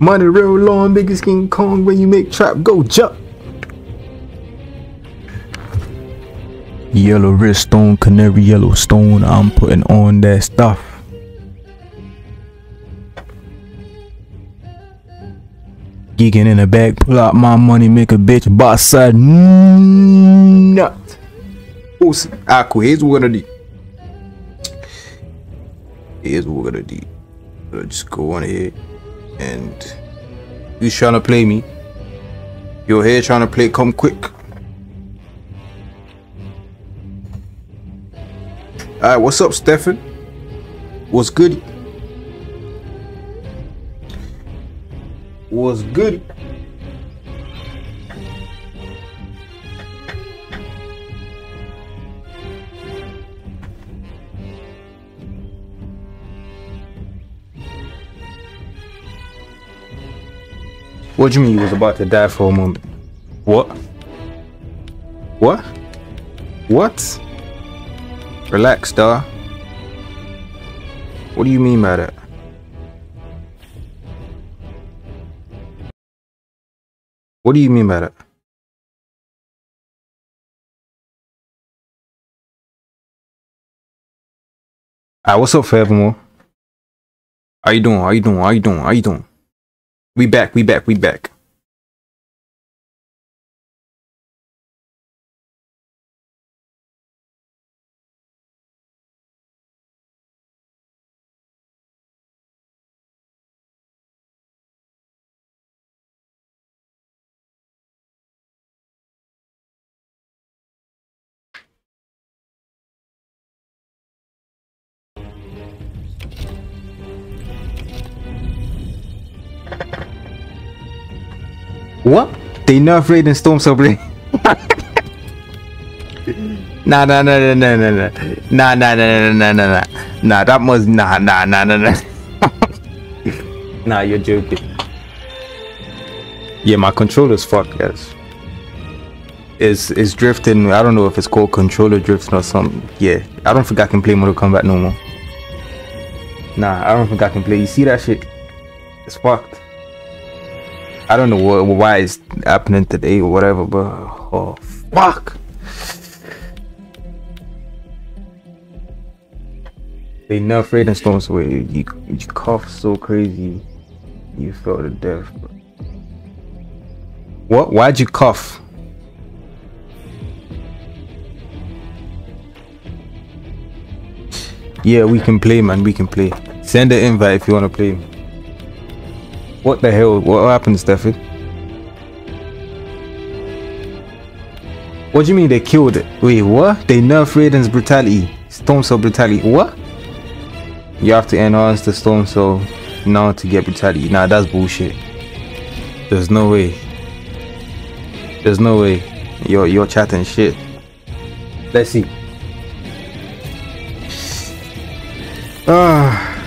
Money real long, biggest King Kong. When you make trap, go jump. Yellow wriststone, canary yellow stone. I'm putting on that stuff. Geeking in the back, pull out my money, make a bitch boss a nut. Cool. Here's what we're gonna do. Here's what we're gonna do. Let's just go on here and who's trying to play me? You're here trying to play come quick. Alright, what's up, Stefan? What's good? What's good? What do you mean you was about to die for a moment? What? What? What? Relax, dawg. What do you mean by that? What do you mean by that? Ah, what's up, Forevermore? How you doing? How you doing? How you doing? How you doing? We back, we back, we back. What? They nerf Raiden Storm Subblade. nah, nah, nah, nah, nah, nah, nah, nah, nah, nah, nah, nah, nah, nah, nah, that must, nah, nah, nah, nah, nah. nah, you're joking. Yeah, my controller's fucked, guys. Is is drifting? I don't know if it's called controller drifting or something. Yeah, I don't think I can play Mortal Kombat no more. Nah, I don't think I can play. You see that shit? It's fucked. I don't know why it's happening today or whatever, but oh fuck. They nerf Raiden Storms away. You, you cough so crazy, you felt to death. Bro. What? Why'd you cough? Yeah, we can play, man. We can play. Send an invite if you want to play. What the hell? What happened, Stefan? What do you mean they killed it? Wait, what? They nerfed Raiden's brutality. Storm Cell brutality. What? You have to enhance the Storm Cell now to get brutality. Nah, that's bullshit. There's no way. There's no way. You're you're chatting shit. Let's see. Ah.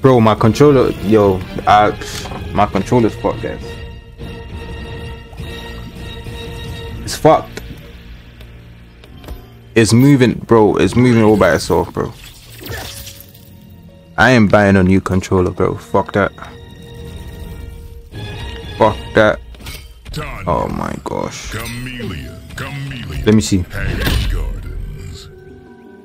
Bro, my controller, yo, I, my controller's fucked, guys. It's fucked. It's moving, bro. It's moving all by itself, bro. I am buying a new controller, bro. Fuck that. Fuck that. Oh my gosh. Let me see.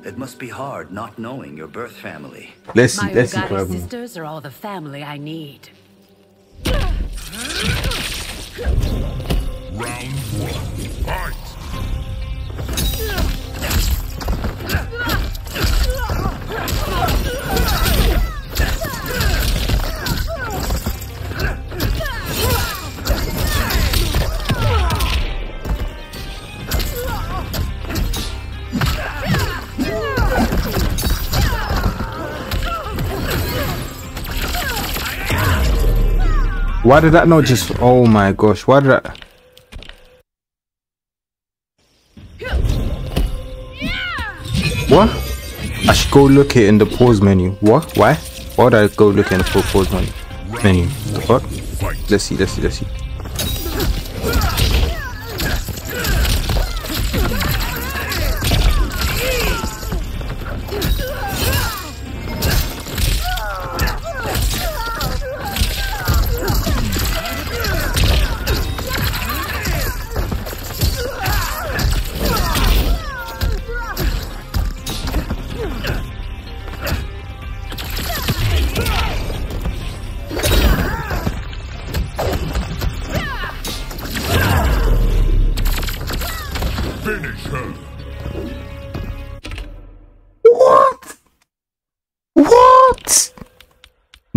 It must be hard not knowing your birth family. Let's see. Let's see. My sisters are all the family I need. Round one. Fight! Why did that not just... Oh my gosh, why did that... What? I should go look it in the pause menu. What? Why? Why would I go look in the pause menu? Menu. The fuck? Let's see, let's see, let's see.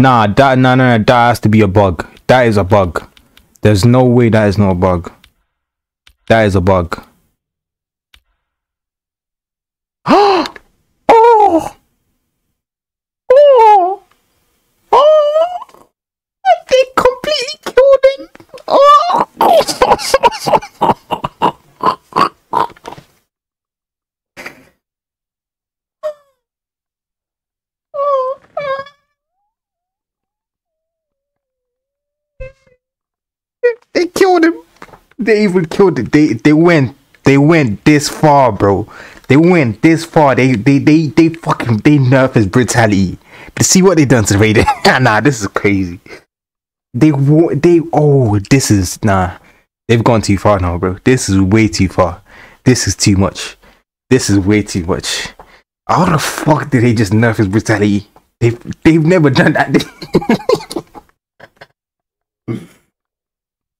Nah, that nah, nah, nah, that has to be a bug. That is a bug. There's no way that is not a bug. That is a bug. oh! Oh! Oh! They completely killed him. Oh! They killed him. They even killed it. They they went they went this far, bro. They went this far. They they they they fucking they nerf his brutality. To see what they done to Raiden. nah, this is crazy. They they oh this is nah. They've gone too far now, bro. This is way too far. This is too much. This is way too much. How the fuck did they just nerf his brutality? They've they've never done that.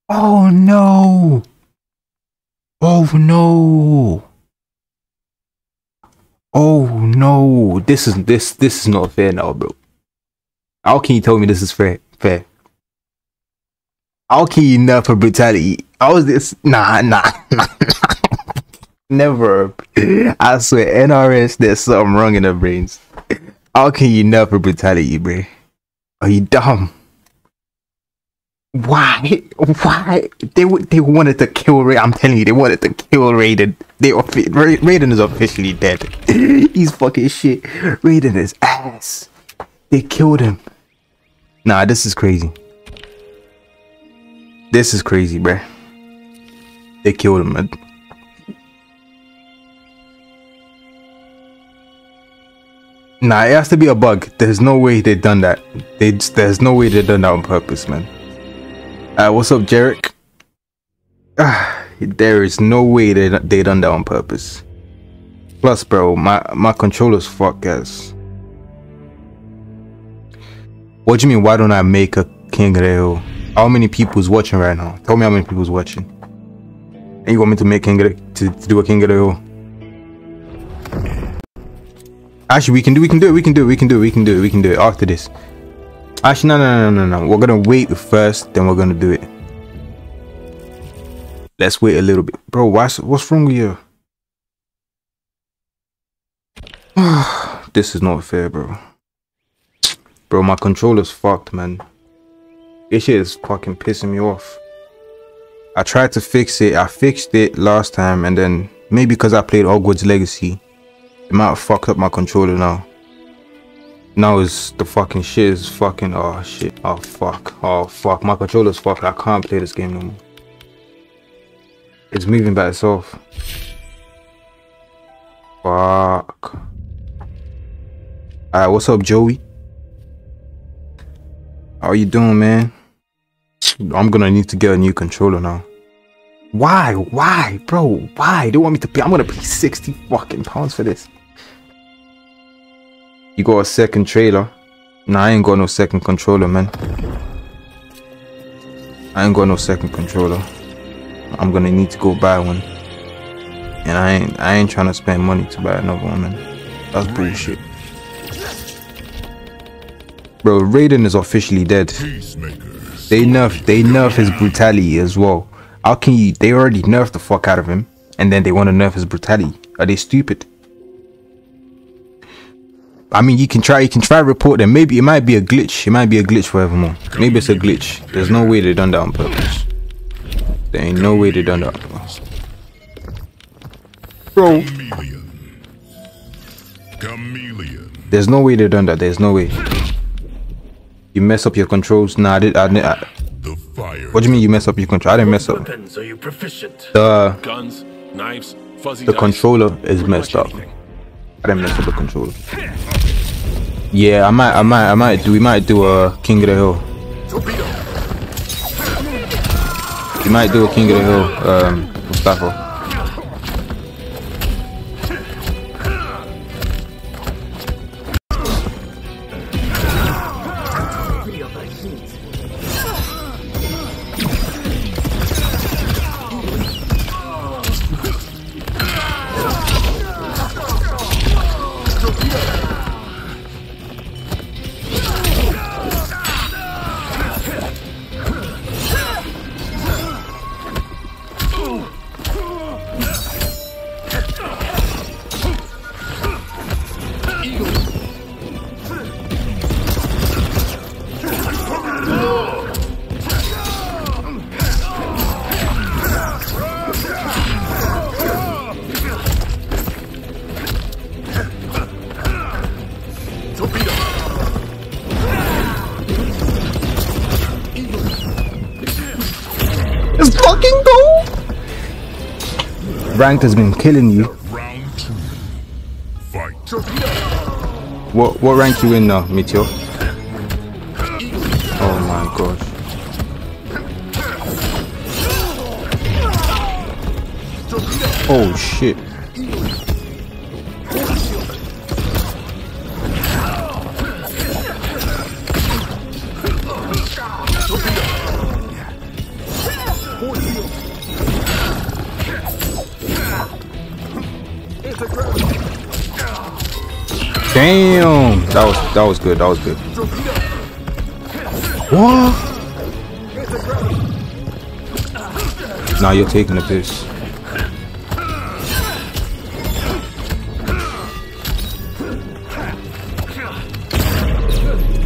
oh no. Oh no. Oh no. This is this this is not fair now, bro. How can you tell me this is fair? Fair. How can you for brutality? How is this? Nah, nah, nah, nah. Never. I swear, NRS, there's something wrong in their brains. How can you for brutality, bro? Are you dumb? Why? Why? They they wanted to kill Ray. I'm telling you, they wanted to kill Raiden. They Raiden is officially dead. He's fucking shit. Raiden is ass. They killed him. Nah, this is crazy. This is crazy, bruh. They killed him, man. Nah, it has to be a bug. There's no way they done that. They there's no way they done that on purpose, man. Uh, what's up, Jarek? Ah, there is no way they they done that on purpose. Plus, bro, my my controller's fuck guys. What do you mean? Why don't I make a King? How many people's watching right now? Tell me how many people's watching. And you want me to make King to, to do a King? Actually, we can do, we can do it, we can do it, we can do it, we can do it, we can do it after this. Actually, no, no, no, no, no. We're gonna wait first, then we're gonna do it. Let's wait a little bit, bro. What's what's wrong with you? this is not fair, bro. Bro, my controller's fucked, man. This shit is fucking pissing me off. I tried to fix it. I fixed it last time, and then maybe because I played Hogwarts Legacy, it might have fucked up my controller now. Now is the fucking shit is fucking oh shit. Oh fuck. Oh fuck. My controller's fucked. I can't play this game no more. It's moving by itself. Fuck. Alright, what's up, Joey? How you doing, man? I'm gonna need to get a new controller now. Why? Why, bro? Why? They want me to pay? I'm gonna pay 60 fucking pounds for this. You got a second trailer? Nah, I ain't got no second controller, man. I ain't got no second controller. I'm gonna need to go buy one. And I ain't I ain't trying to spend money to buy another one, man. That's bullshit. Bro, Raiden is officially dead. They nerf they nerf his brutality as well. How can you they already nerfed the fuck out of him and then they want to nerf his brutality? Are they stupid? I mean you can try you can try report them. Maybe it might be a glitch. It might be a glitch forevermore. Maybe it's a glitch. There's no way they done that on purpose. There ain't no way they done that. Bro, there's no way they done that. There's no way. You mess up your controls. Nah, I did. I, did- I, The fire. what do you mean you mess up your control? I didn't mess up. are you proficient? The Guns, knives, fuzzy the controller is messed up. Mess up the controller. Yeah, I might, I might, I might do. We might do a King of the Hill. We might do a King of the Hill. Um, Mustafa. Ranked has been killing you. What what rank you in now, Meteor? Oh my gosh. Oh shit. That was good. That was good. What? Now you're taking the piss.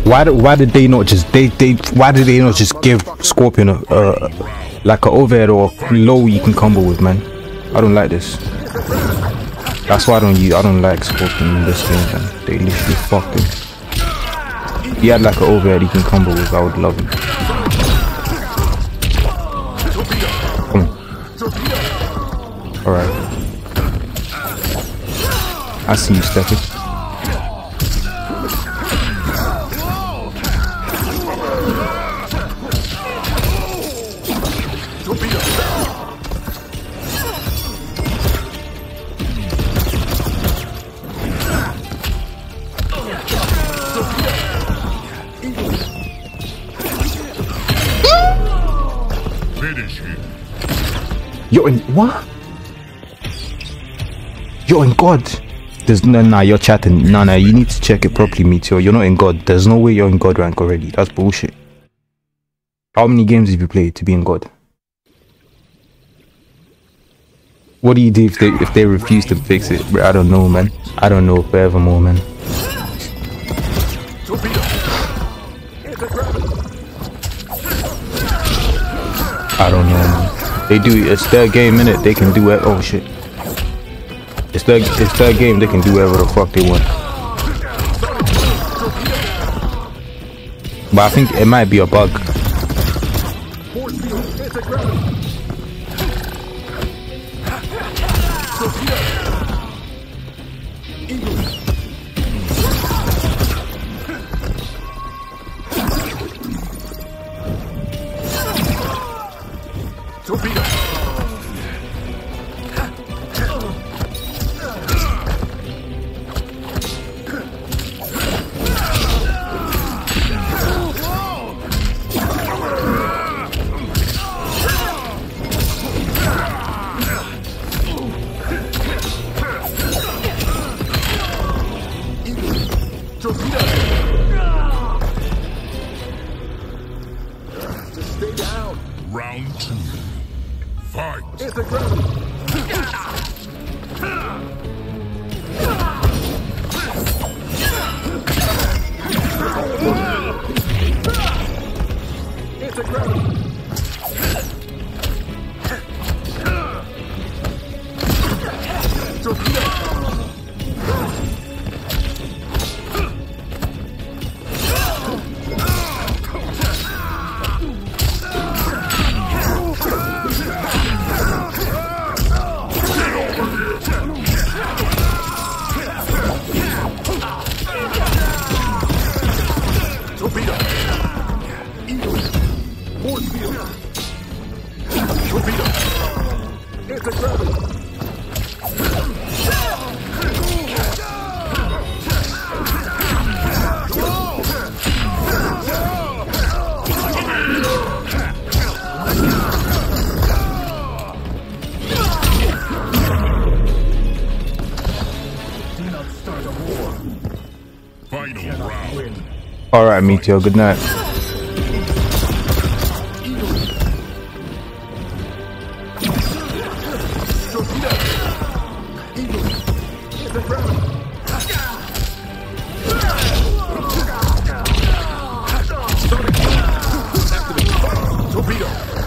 Why did why did they not just they they why did they not just give Scorpion a like a overhead or low you can combo with man? I don't like this. That's why I don't use I don't like Scorpion in this game man. They literally fucked him. He had like an overhead he can combo with, I would love it. Come on. Alright. I see you stepping. You're in what? You're in God. There's no nah, you're chatting. Nah nah, you need to check it properly, Meteor. You're not in God. There's no way you're in God rank already. That's bullshit. How many games have you played to be in God? What do you do if they if they refuse to fix it? I don't know, man. I don't know forevermore, man. I don't know. They do. It's their game, in it. They can do it. Oh shit. It's their it's their game. They can do whatever the fuck they want. But I think it might be a bug. Alright, Meteor, good night. Torpedo!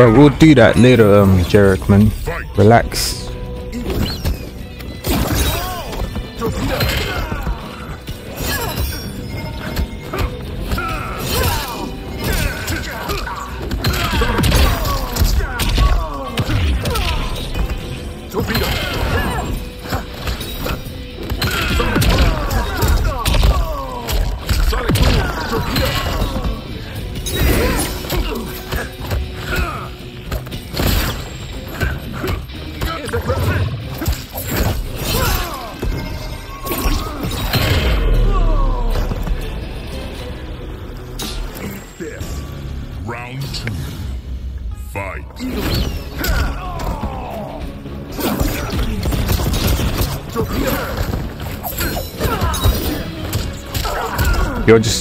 Bro, we'll do that later, um, Jarek, man. Relax.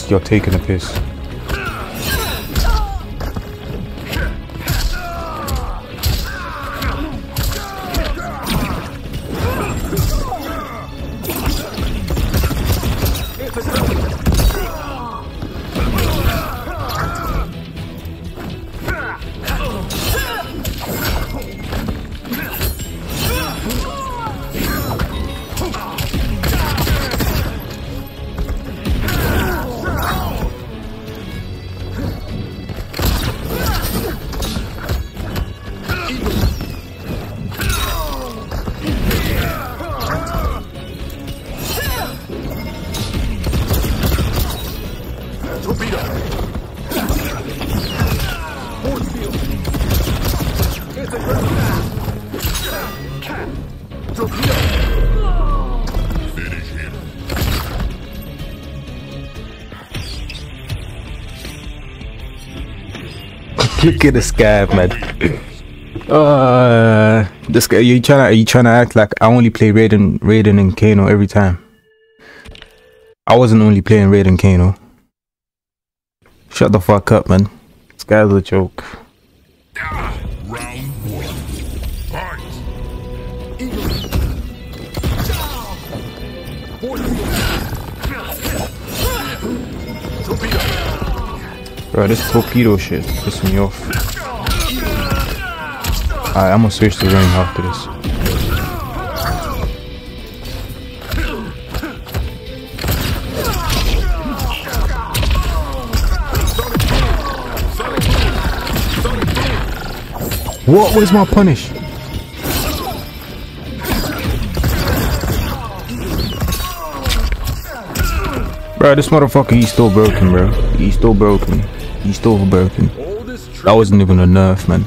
You're taking a piss. Look at this guy, man. Uh, this guy, you trying to, you trying to act like I only play Raiden, Raiden and Kano every time? I wasn't only playing Raiden Kano. Shut the fuck up, man. This guy's a joke. This torpedo shit is pissing me off. Alright, I'm gonna switch to ring after this. What was my punish? Bro, this motherfucker, he's still broken, bro. He's still broken. He's still broken. That wasn't even a nerf, man.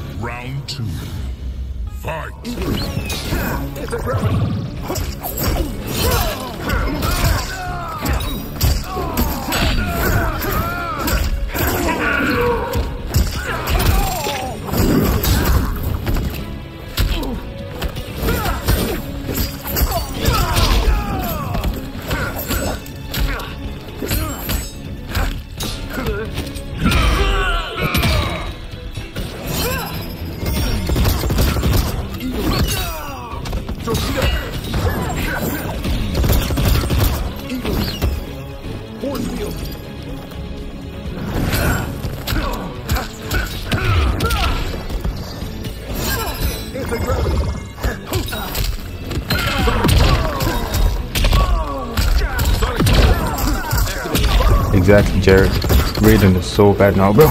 So bad now, bro.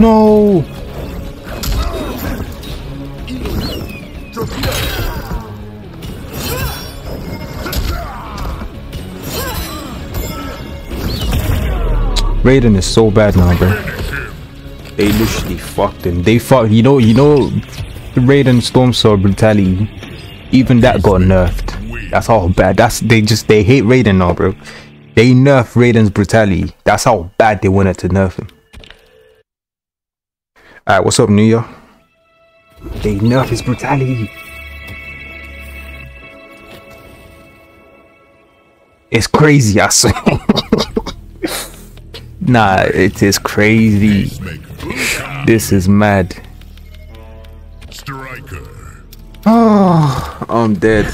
No! Raiden is so bad now, bro. They literally fucked him. They fucked. You know. You know. Raiden Storm Sword brutality. Even that got nerfed. That's all bad. That's they just they hate Raiden now, bro. They nerf Raiden's brutality. That's how bad they wanted to nerf him. Alright, what's up, New Year? They nerf his brutality. It's crazy, I swear. nah, it is crazy. This is mad. Stryker. Oh, I'm dead.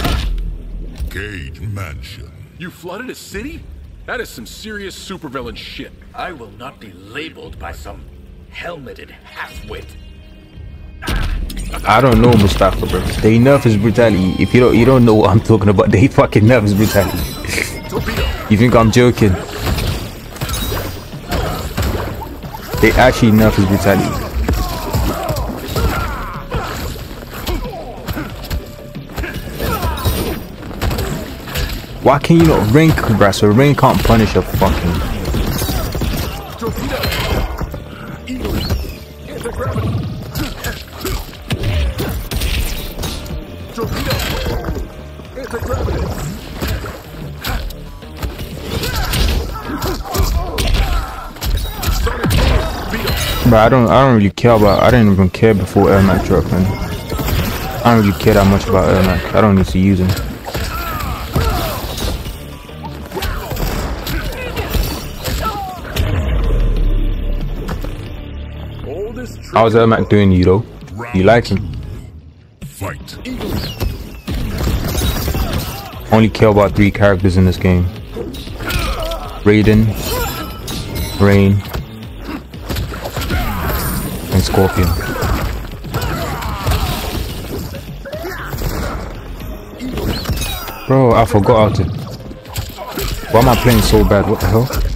Cage Mansion. You flooded a city? That is some serious supervillain shit. I will not be labeled by some helmeted half-wit. I don't know Mustafa, bro. They nerf his brutality. If you don't, you don't know what I'm talking about. They fucking nerf his brutality. you think I'm joking? They actually nerf his brutality. Why can you not rank, bruh? So rain can't punish a fucking. But I don't, I don't really care about. I didn't even care before Ermac dropped, man. I don't really care that much about Ermac. I don't need to use him. How's Ermac doing you though? You like him? Fight. Only care about three characters in this game. Raiden, Rain, and Scorpion. Bro, I forgot how to. Why am I playing so bad? What the hell?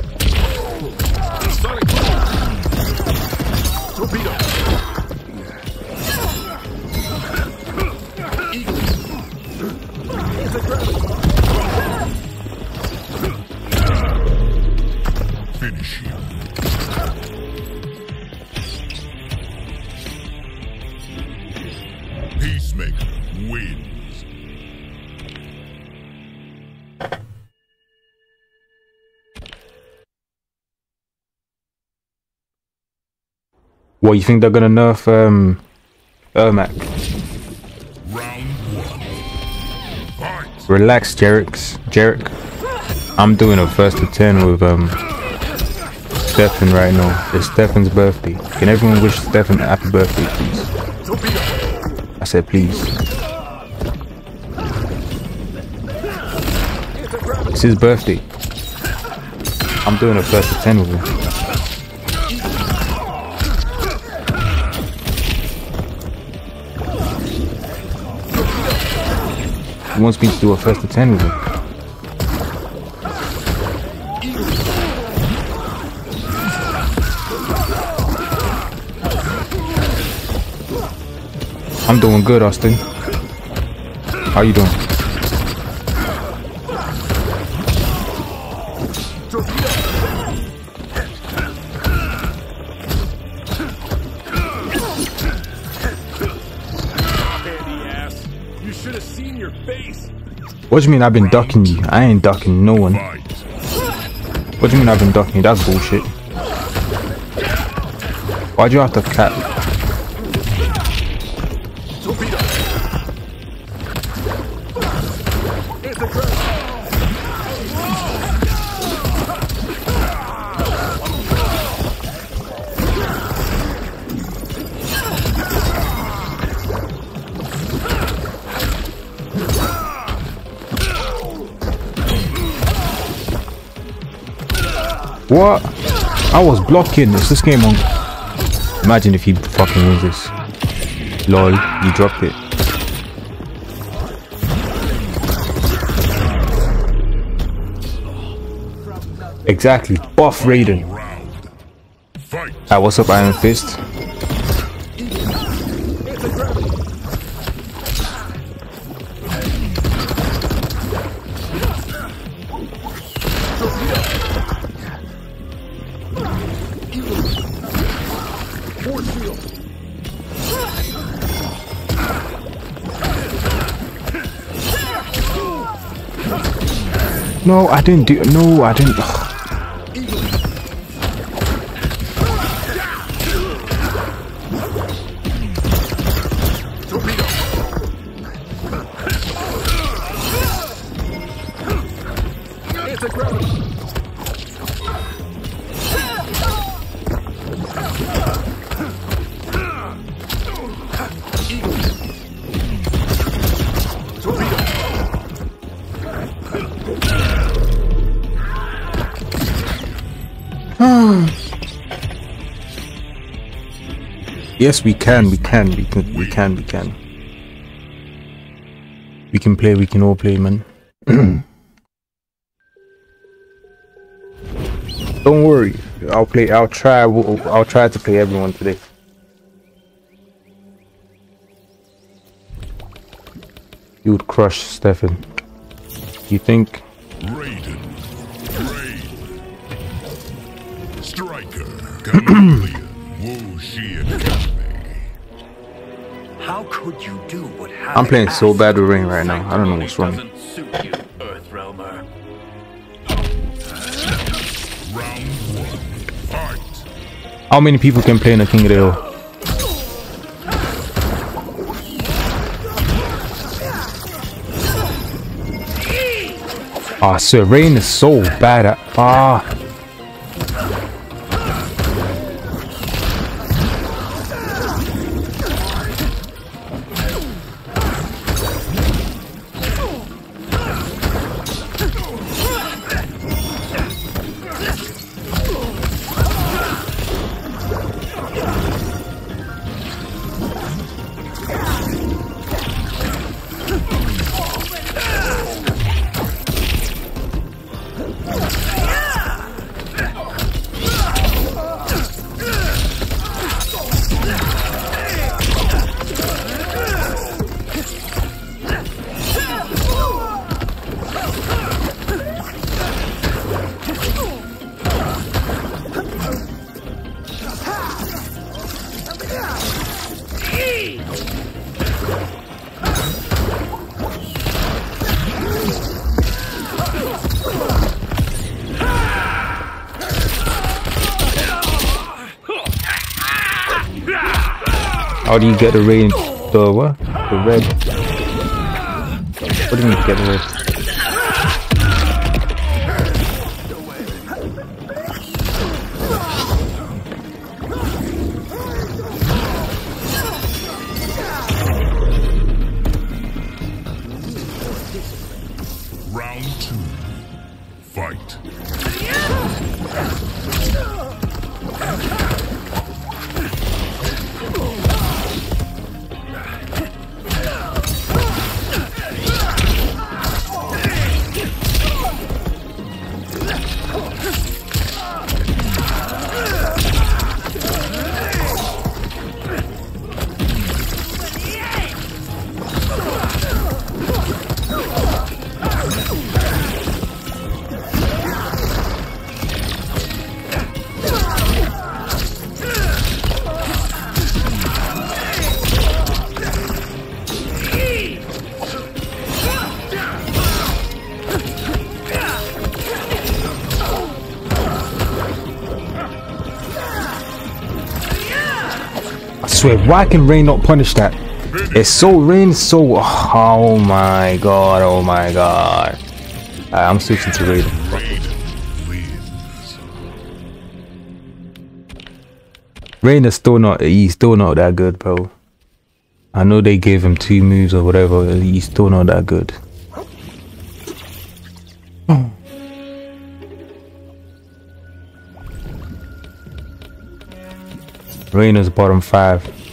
What you think they're gonna nerf um Ermac? Relax, Jerix. Jerick. I'm doing a first to ten with um Stefan right now. It's Stefan's birthday. Can everyone wish Stefan a happy birthday, please? I said please. It's his birthday. I'm doing a first to ten with him. He wants me to do a first to ten with him. I'm doing good, Austin. How you doing? What do you mean I've been ducking you? I ain't ducking no one. What do you mean I've been ducking you? That's bullshit. Why'd you have to cap? What? I was blocking. Is this game on? Imagine if he fucking wins this. Lol, you dropped it. Exactly. Buff Raiden. Hi, what's up, Iron Fist? No, I didn't do. No, I didn't. Yes, we can. We can. We can. We can. We can. We can play. We can all play, man. Don't worry. I'll play. I'll try. I'll try to play everyone today. You would crush Stefan. You think? Raiden. Raid. Stryker. could you do what? I'm playing so bad with Rain right now. I don't know what's wrong. You, Earthrealmer. Round one. How many people can play in a King of the Hill? Ah, Sir Rain is so bad at ah. You get the rain? The what? The red? What do you mean get the red? Why can Rain not punish that? It's so Rain so oh my god, oh my god. Alright, I'm switching to Raiden. Rain is still not he's still not that good, bro. I know they gave him two moves or whatever, he's still not that good. Oh. Rain is bottom five.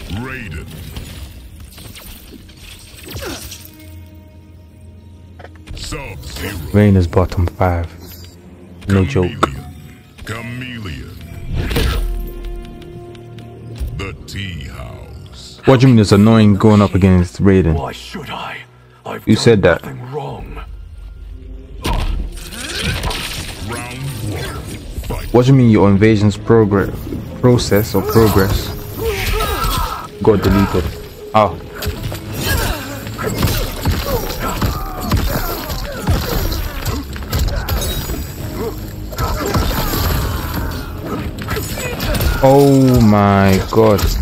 Sub-Zero. Is bottom five. No joke. Khameleon. Khameleon. The Tea House. What do you mean it's annoying going up against Raiden? Why should I? I've You said that. Wrong. Round one. Fight. What do you mean your invasion's progress, process or progress got deleted? Oh. Oh my god.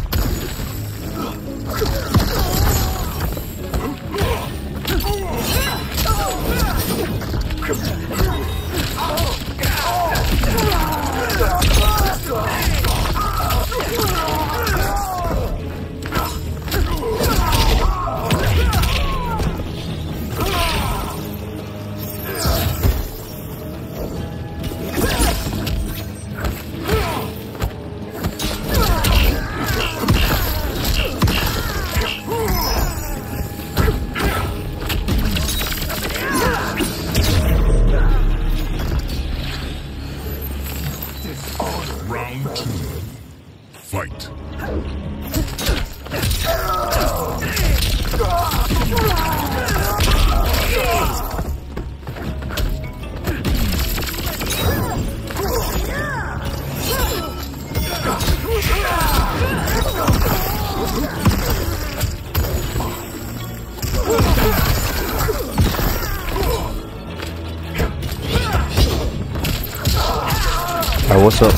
Two. Fight. Alright, what's up?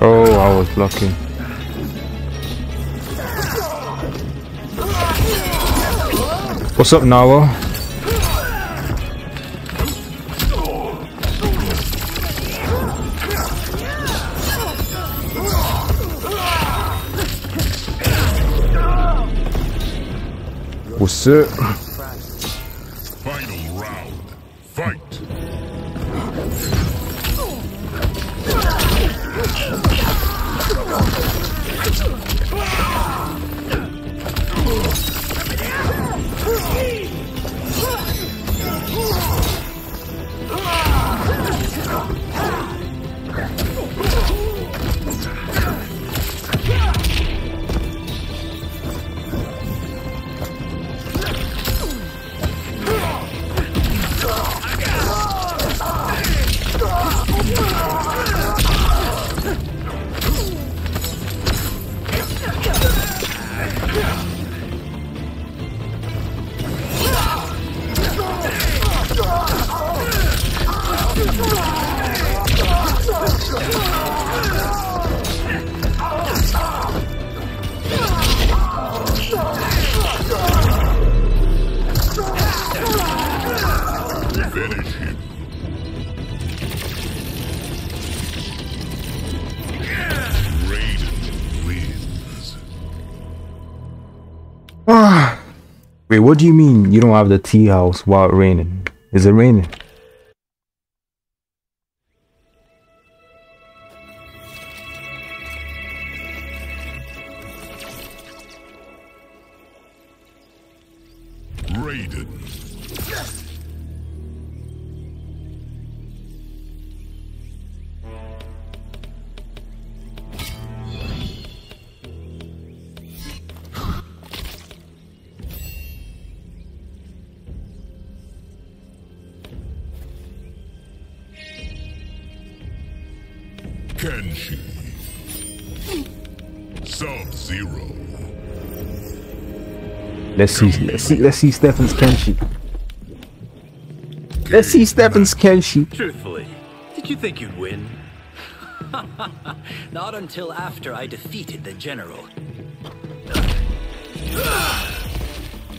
oh, I was blocking. What's up, Nawa? What's what do you mean you don't have the tea house while raining? Is it raining? Let's see, let's see, let's see Stefan's Kenshi. Let's see Stefan's Kenshi. Truthfully, did you think you'd win? Not until after I defeated the general.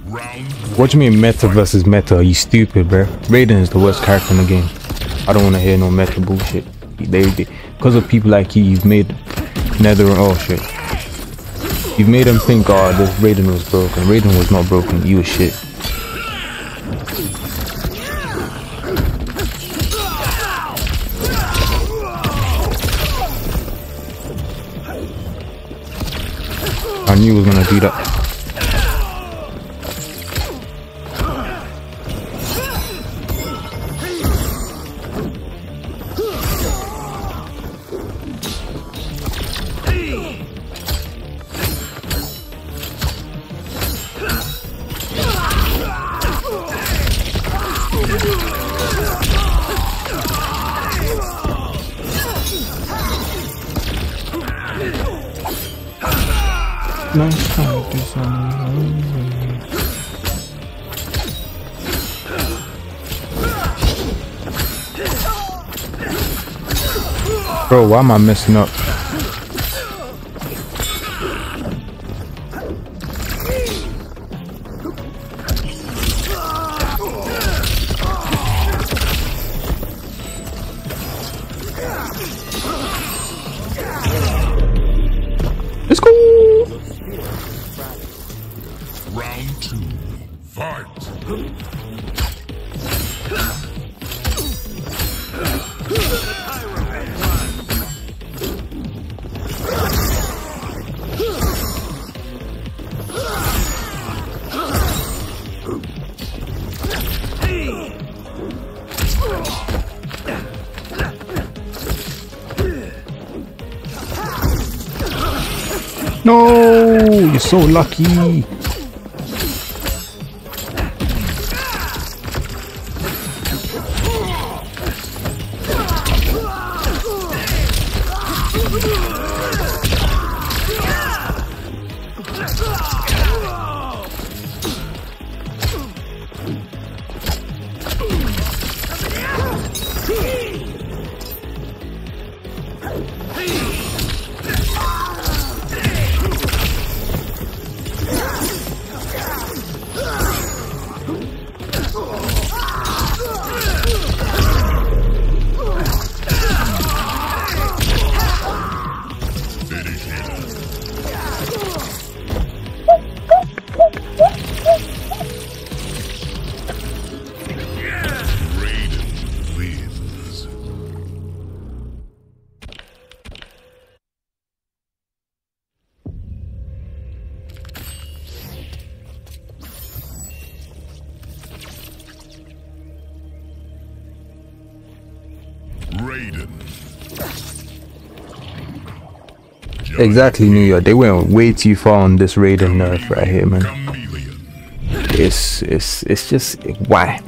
Round What do you mean meta versus meta? Are you stupid, bro? Raiden is the worst character in the game. I don't want to hear no meta bullshit. They, they, because of people like you, you've made Nether. Oh shit. You've made them think, oh, this Raiden was broken. Raiden was not broken. You was shit. I knew he was gonna do that. Why am I messing up? Lucky. Exactly, New York. They went way too far on this Raiden nerf right here, man. It's it's it's just why?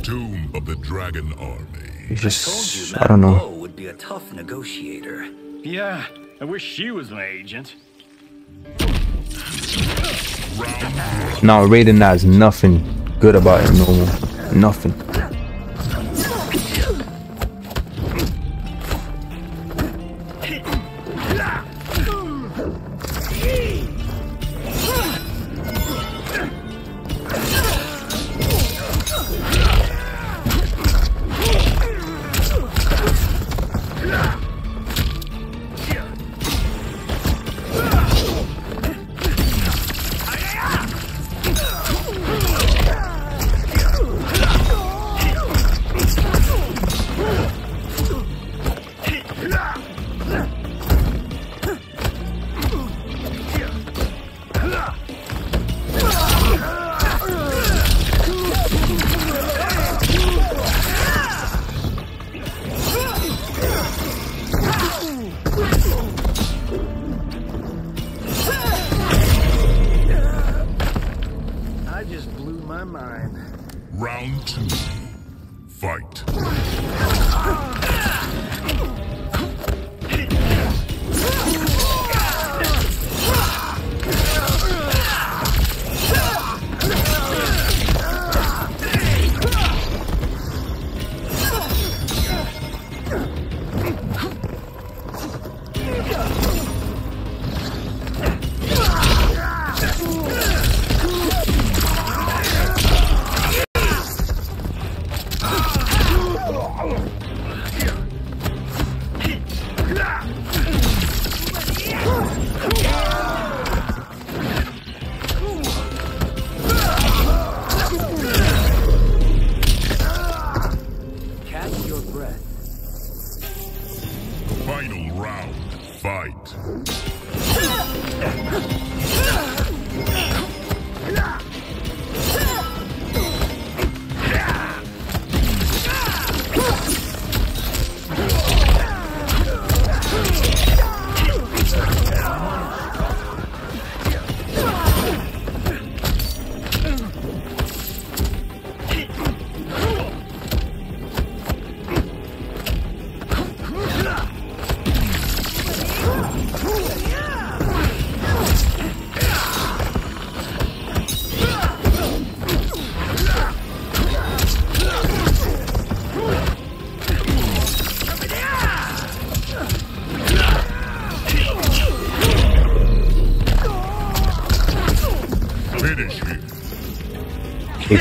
Tomb of the Dragon Army. It's Told just you I don't know. Madame would be a tough negotiator. Yeah, I wish she was my agent. Now Raiden has nothing good about him no more. Nothing.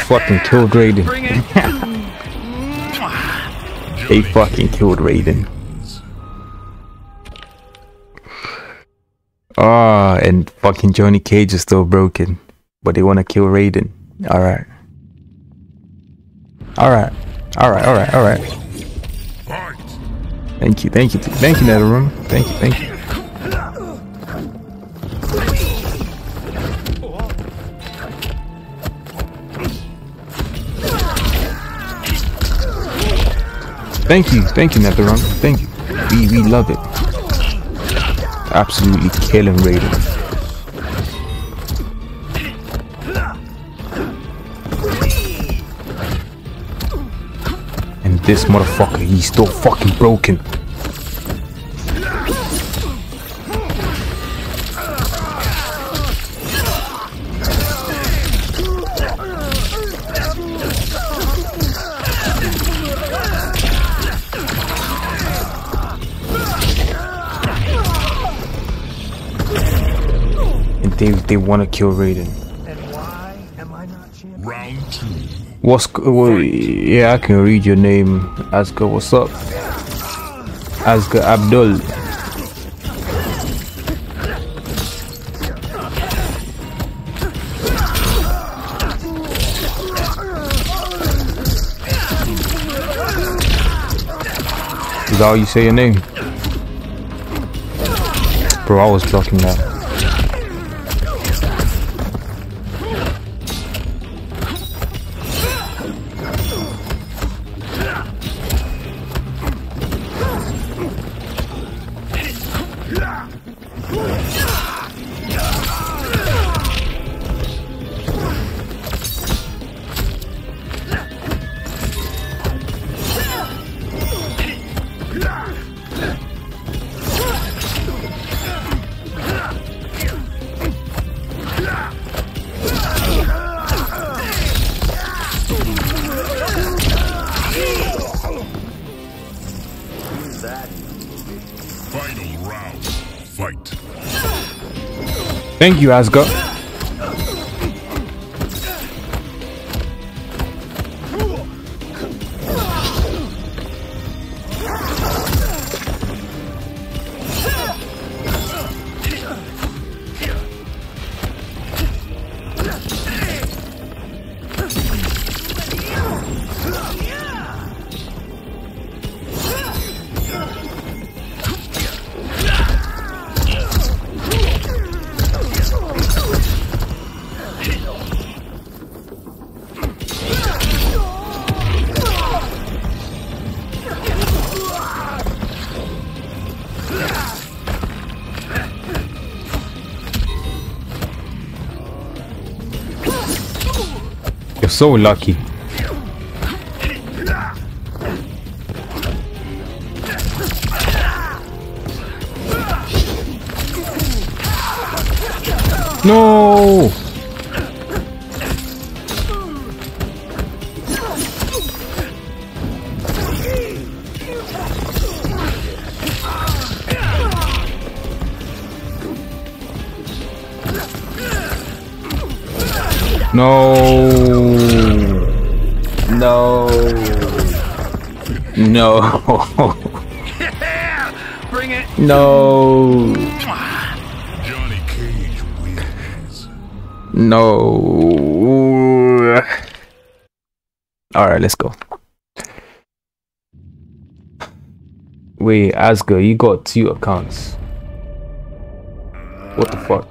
Fucking killed Raiden. They fucking killed Raiden. Ah, and fucking Johnny Cage is still broken, but they want to kill Raiden. All right. All right. All right. All right. All right. Fight. Thank you. Thank you. Thank you, NetherRealm. Thank you. Thank you. Thank you. Thank you, NetherRealm. Thank you. We we love it. Absolutely killing Raiden. And this motherfucker, he's still fucking broken. And they they want to kill Raiden. And why am I not champion? Round two. What's g- well, yeah? I can read your name, Asgar. What's up, Asgar Abdul? Is that how you say your name? Bro, I was blocking that. Thank you, Asgar. So lucky. No! No. Bring it. No. Johnny Cage wins. No. All right, let's go. Wait, Asgar, you got two accounts. What the fuck?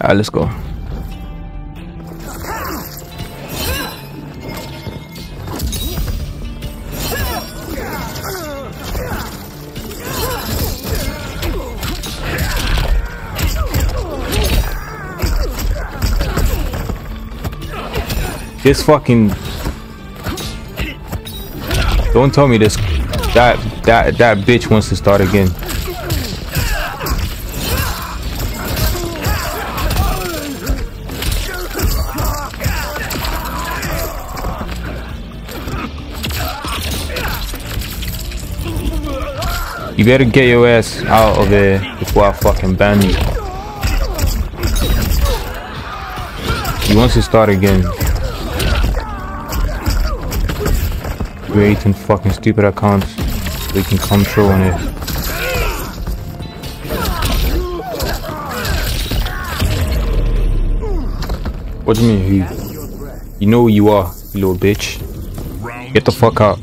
Alright, let's go. This fucking Don't tell me this that that that bitch wants to start again. You better get your ass out of there before I fucking ban you. He wants to start again. Creating fucking stupid accounts so he can control on it. What do you mean who? You know who you are, you little bitch. Get the fuck out.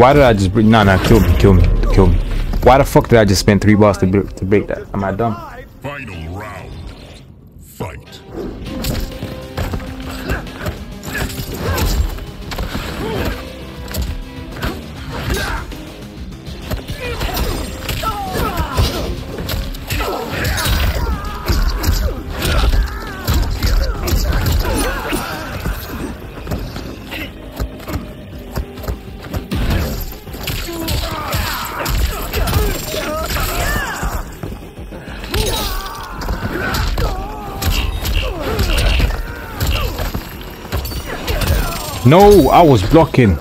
Why did I just No, no, kill me, kill me, kill me. Why the fuck did I just spend three bars to, to break that? Am I dumb? No, I was blocking.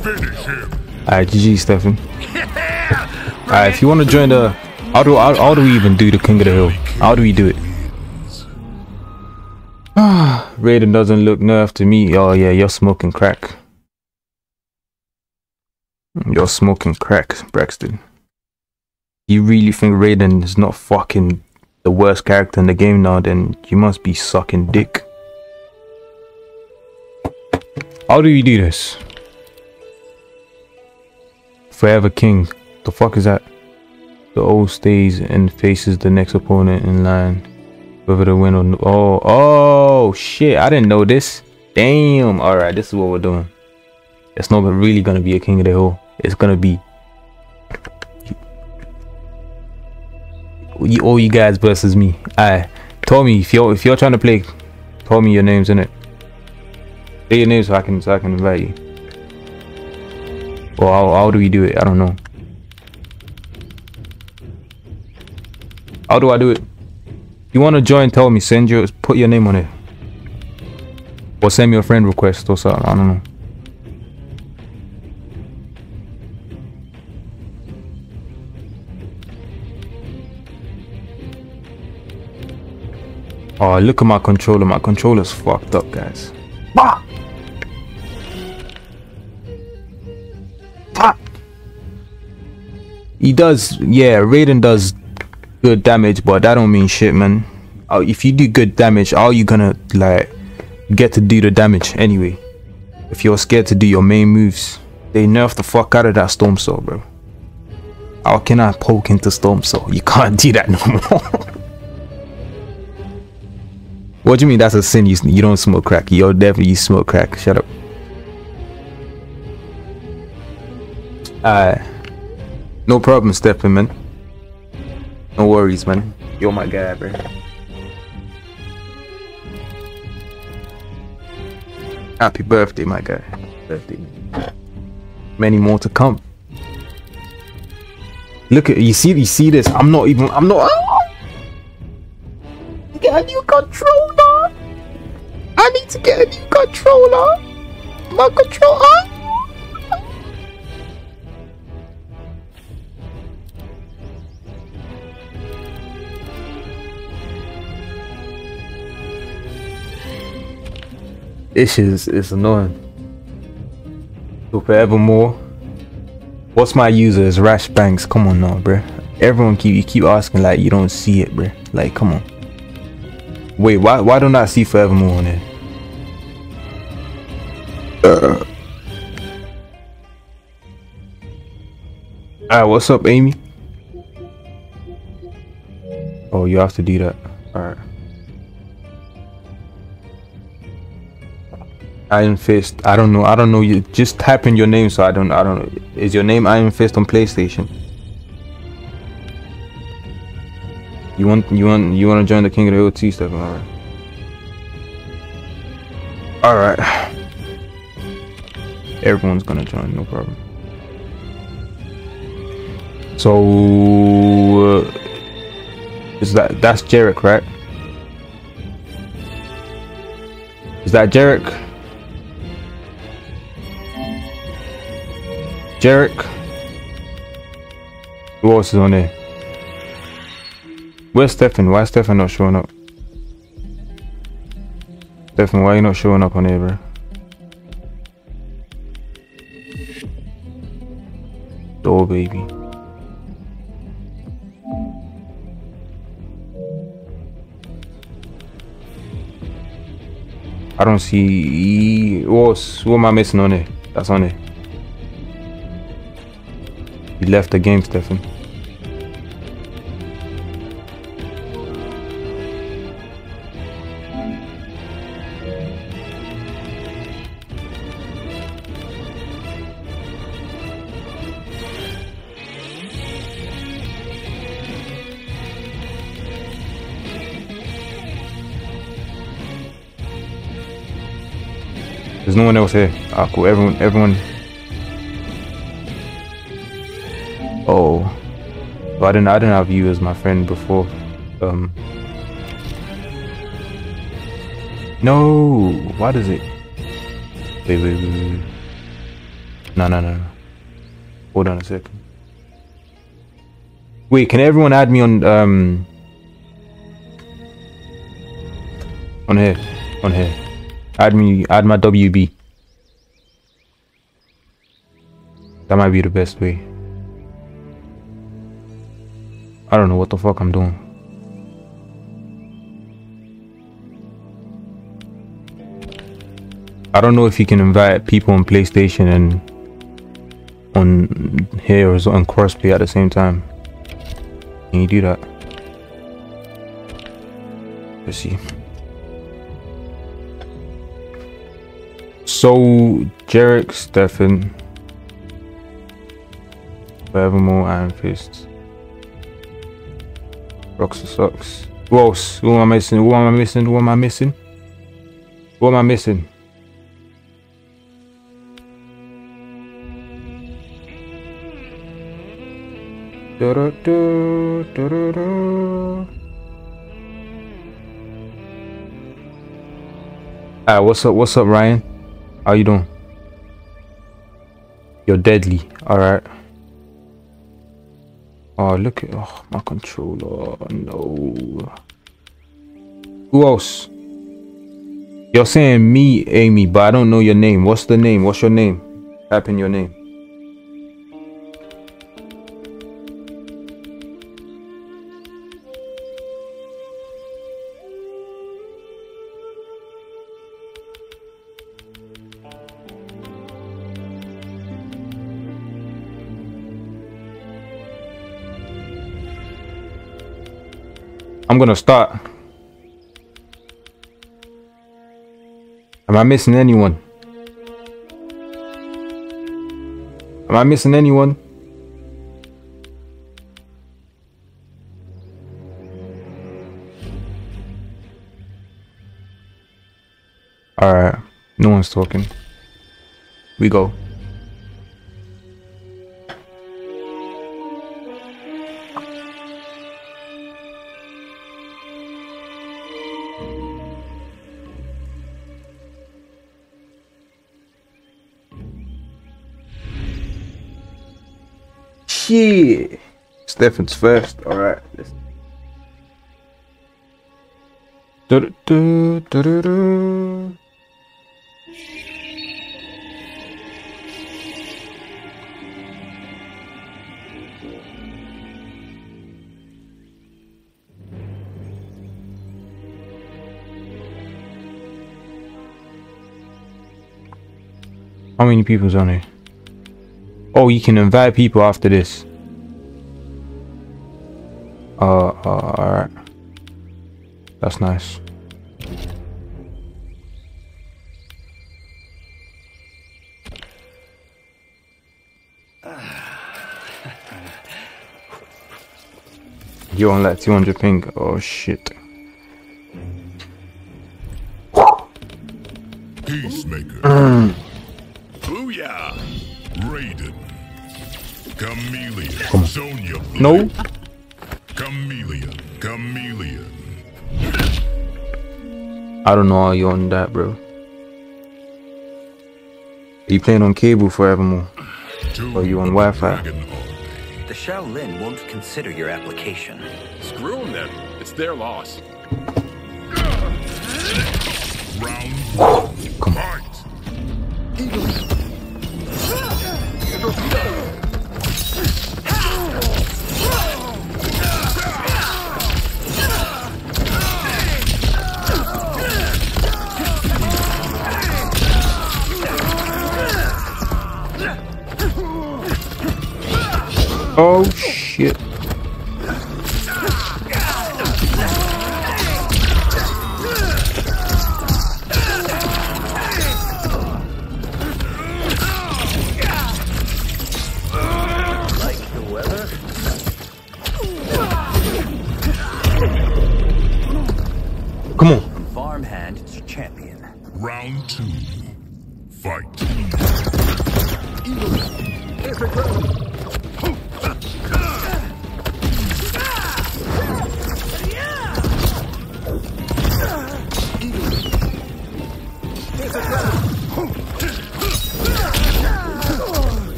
Finish him. Alright, GG, Stefan. Alright, if you want to join the. How do, how, how do we even do the King of the Hill? How do we do it? Raiden doesn't look nerf to me. Oh, yeah, you're smoking crack. You're smoking crack, Braxton. You really think Raiden is not fucking the worst character in the game now? Then you must be sucking dick. How do you do this? Forever King. The fuck is that? The old stays and faces the next opponent in line. Whether the win or. Oh, oh shit! I didn't know this. Damn. All right, this is what we're doing. It's not really gonna be a king of the hill. It's gonna be you, all you guys versus me. I told me if you're if you're trying to play, tell me your names in it. Say your name so I can so I can invite you. Or how, how do we do it? I don't know. How do I do it? You want to join? Tell me. Send your put your name on it, or send me a friend request or something. I don't know. Oh, look at my controller. My controller's fucked up, guys. He does, yeah, Raiden does good damage, but that don't mean shit, man. Uh, if you do good damage, how you gonna, like, get to do the damage anyway? If you're scared to do your main moves, they nerf the fuck out of that Storm Sword, bro. How can I poke into Storm Sword? You can't do that no more. What do you mean that's a sin? You, you don't smoke crack. You're definitely you smoke crack. Shut up. Alright. No problem, Stephen, man. No worries, man. You're my guy, bro. Happy birthday, my guy. Birthday. Many more to come. Look at you see you see this. I'm not even I'm not get a new controller. I need to get a new controller. My controller. This is annoying. So forevermore. What's my user is Rash Banks. Come on now, bruh. Everyone keep you keep asking like you don't see it, bruh. Like come on. Wait, why why don't I see Forevermore on there? Uh. Alright, what's up, Amy? Oh, you have to do that. Alright. Iron Fist. I don't know. I don't know. You just type in your name, so I don't. I don't know. Is your name Iron Fist on PlayStation? You want you want you want to join the King of the Hill T stuff? All right. All right. Everyone's gonna join, no problem. So uh, is that that's Jarek, right? Is that Jarek? Jarek. Who else is on there? Where's Stefan? Why is Stefan not showing up? Stefan, why are you not showing up on here, bro? Oh, baby. I don't see. What's what am I missing on it? That's on it. You left the game, Stefan. There's no one else here. Ah, cool. Everyone, everyone. Oh, but I didn't. I didn't have you as my friend before. Um. No. Why does it? Wait, wait, wait, wait. No, no, no. Hold on a second. Wait, can everyone add me on um on here? On here. Add me add my WB. That might be the best way. I don't know what the fuck I'm doing. I don't know if you can invite people on PlayStation and on here or on crossplay at the same time. Can you do that? Let's see. So, Jarek, Stefan, Forevermore, Iron Fists, Rocks and Socks. Who else? Who am I missing? Who am I missing? Who am I missing? Who am I missing? Da-da-da, da-da-da. Ah, what's up? What's up, Ryan? How you doing? You're deadly. All right. Oh, look at oh my controller. No. Who else? You're saying me, Amy, but I don't know your name. What's the name? What's your name? Type in your name. I'm gonna start. Am I missing anyone? Am I missing anyone? Alright, no one's talking. We go. Shit. First. Du-du-du, du-du-du. How many people's on here? Oh, you can invite people after this. Uh, uh alright. That's nice. You on that 200 ping? Oh shit. Peacemaker. Booyah! Raiden. Khameleon. Sonya Blade. No? Khameleon. Khameleon. I don't know how you on that, bro. You playing on cable forevermore? Tomb Oh, you on Wi-Fi? Dragon Army. The Shaolin won't consider your application. Screw them then. It's their loss. Oh shit.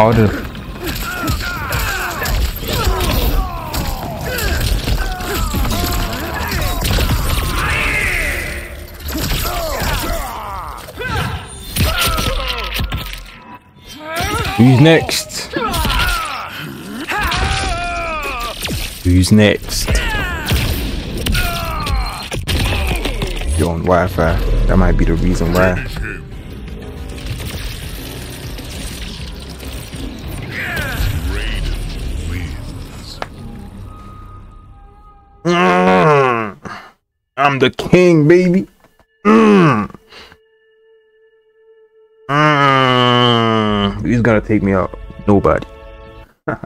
The Who's next? Who's next? You're on Wi-Fi. That might be the reason why. king, baby. Mm. Mm. He's gonna take me out. Nobody. ah,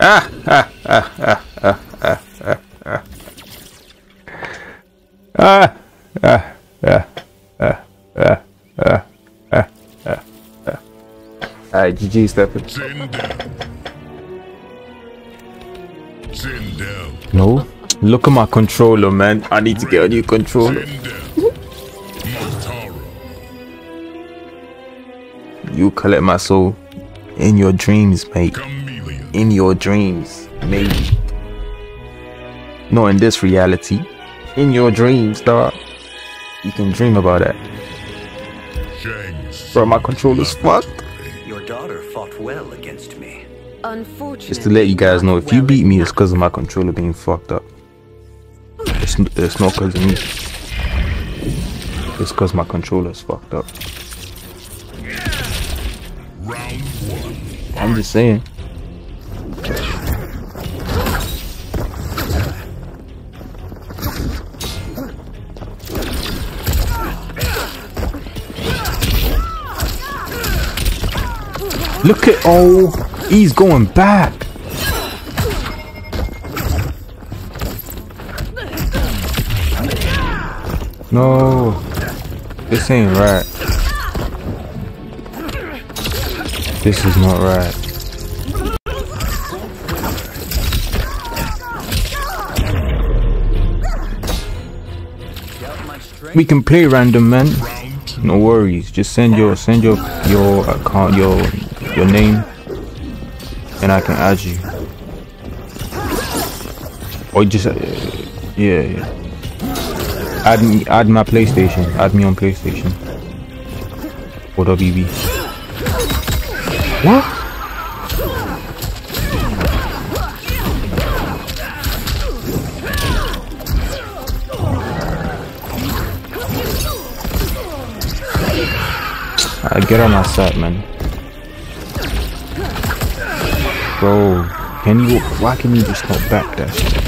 ah, ah, ah, ah, ah, ah, ah. Ah, ah, ah, ah, ah, ah, ah, ah. Alright, GG, Stefan. Look at my controller, man. I need to get a new controller. You collect my soul in your dreams, mate. In your dreams, maybe. Not in this reality. In your dreams, dog. You can dream about that. Shang Bro, my controller's fucked. Your daughter fought well against me. Unfortunately, Just to let you guys know, if you beat me, it's because of my controller being fucked up. It's, n- it's not because of me. It's because my controller's fucked up. I'm just saying. Look at oh, he's going back. No, this ain't right. This is not right. We can play random, man. No worries. Just send your send your your account your your name, and I can add you. Or just uh, yeah, yeah. Add me add my PlayStation. Add me on PlayStation. Or. What? I get on my side, man. Bro, can you? Why can you just not back that?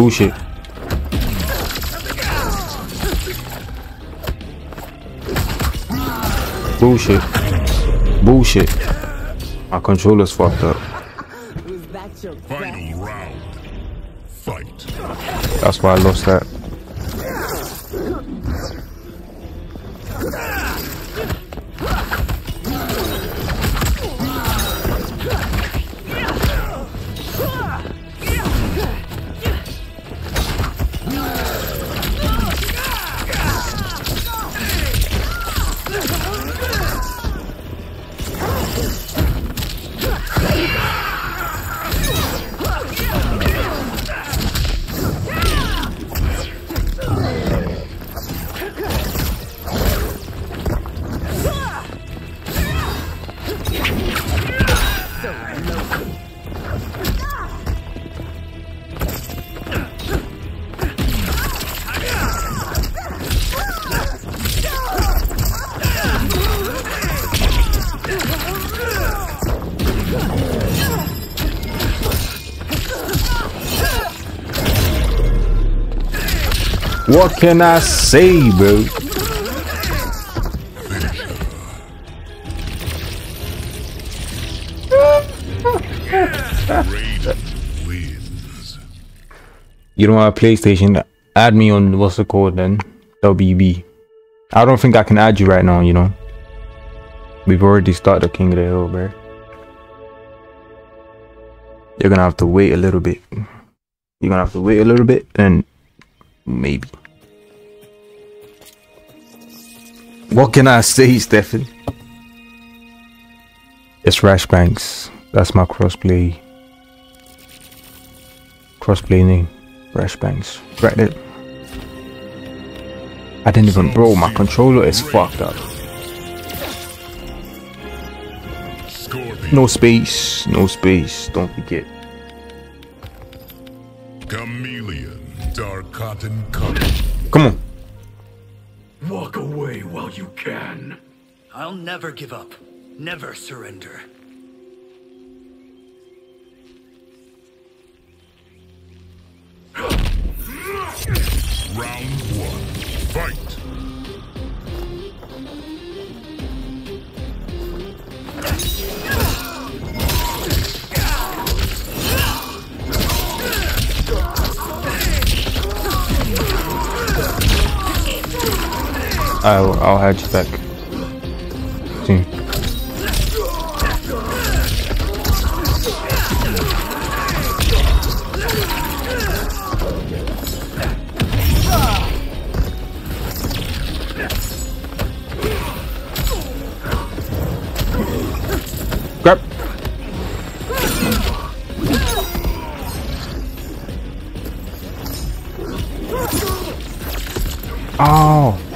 Bullshit. Bullshit. Bullshit. My controller's fucked up. Final round. Fight. That's why I lost that. What can I say, bro? You don't have a PlayStation? Add me on what's it called then? WB. I don't think I can add you right now, you know. We've already started King of the Hill, bro. You're gonna have to wait a little bit. You're gonna have to wait a little bit, and maybe. What can I say, Stefan? It's Rash Banks. That's my crossplay. Crossplay name. Rash Banks. Right there. I didn't even, bro. My controller is fucked up. No space. No space. Don't forget. Khameleon. Dark cotton color. Come on. Walk away while you can. I'll never give up. Never surrender. Round one. Fight. I'll I'll hedge back. See. Oh.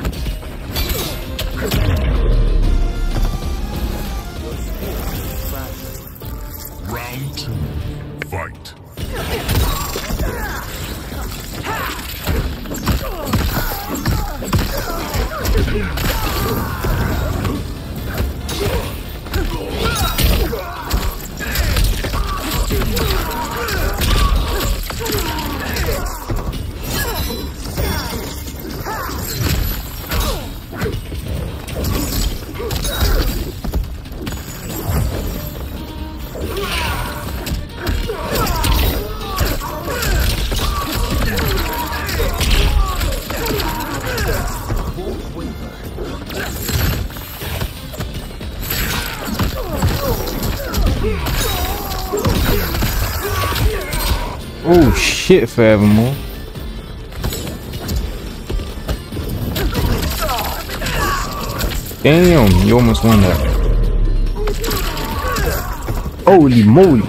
Oh shit, forevermore. Damn, you almost won that. Holy moly.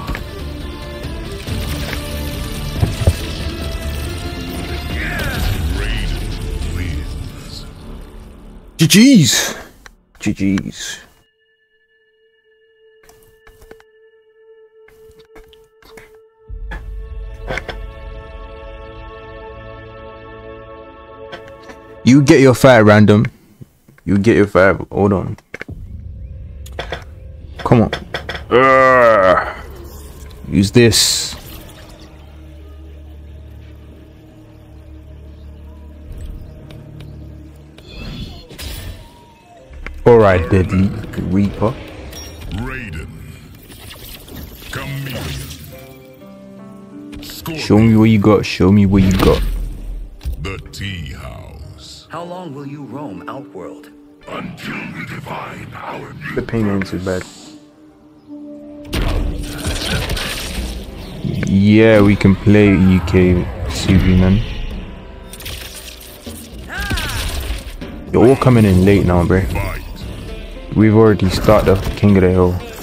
GG's. GG's. You get your fire, random. You get your fire. Hold on. Come on. Urgh. Use this. Alright, Deadly Reaper. Raiden. Khameleon. Show me what you got. Show me what you got. The Tea House. How long will you roam Outworld? Until we divine our The pain ain't too bad. Yeah, we can play UK CV man. You're all coming in late now, bro. We've already started the King of the Hill.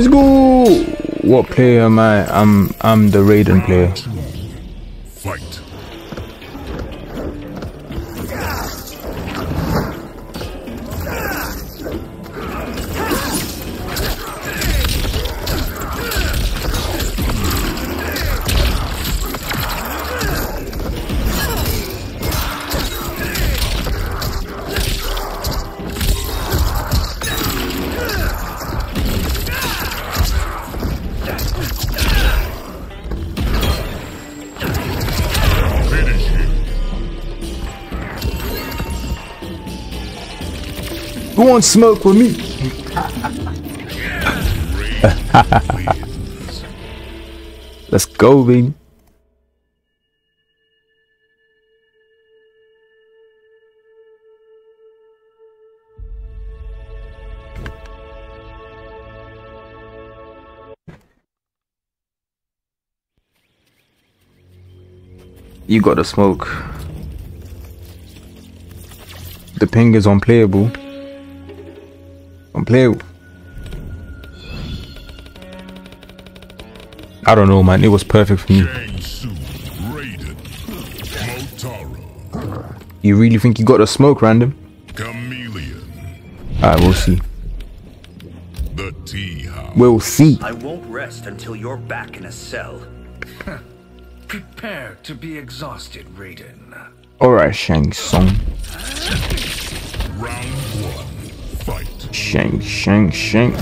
Let's go! What player am I? I'm I'm the Raiden player. Who wants smoke with me? Let's go, baby. You got the smoke. The ping is unplayable. Unplayable. I don't know, man. It was perfect for me. Shang Tsung. Raiden. Motaro. You really think you got the smoke, random? Khameleon. Alright, we'll see. The Tea House. We'll see. I won't rest until you're back in a cell. Prepare to be exhausted, Raiden. Alright, Shang Tsung. Round one. Fight. shank, Shang,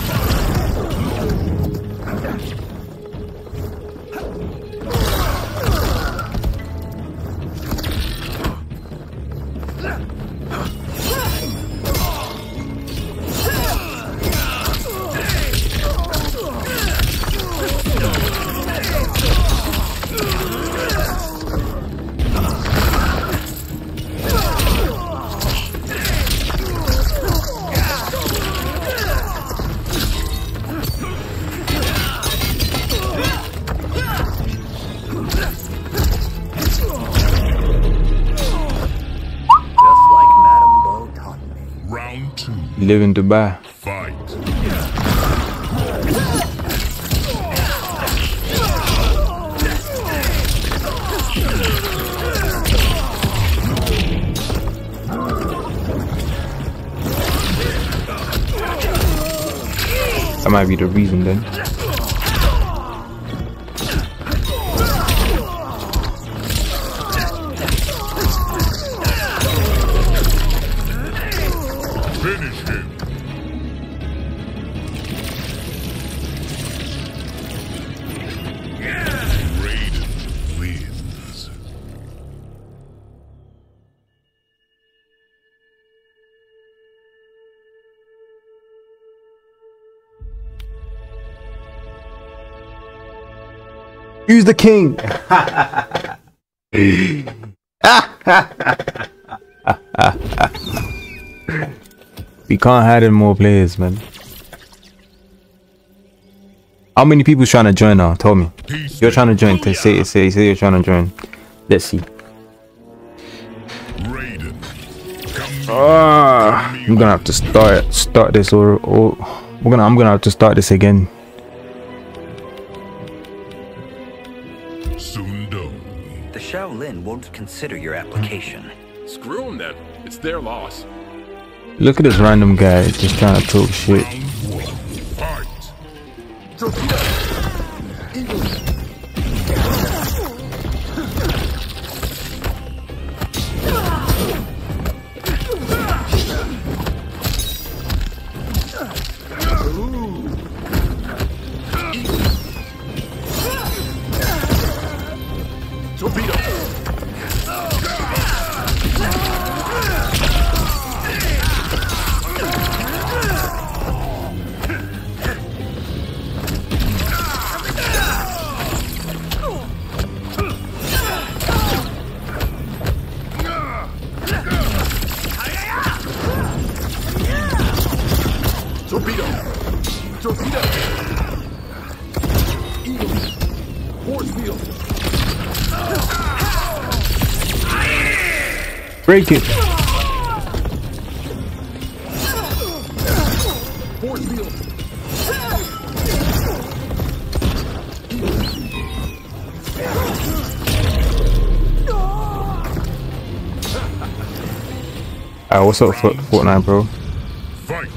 Live in Dubai. Fight. That might be the reason then. Who's the king? we can't hide in more players, man. How many people trying to join now? Tell me. You're trying to join. Say, say, say you're trying to join. Let's see. Raiden. Ah, I'm gonna have to start start this or or we're gonna I'm gonna have to start this again. Shaolin won't consider your application. Screw them then. It's their loss. Look at this random guy just trying to talk shit. Break it. Alright, what's up, Fort- Fortnite, bro? Fight.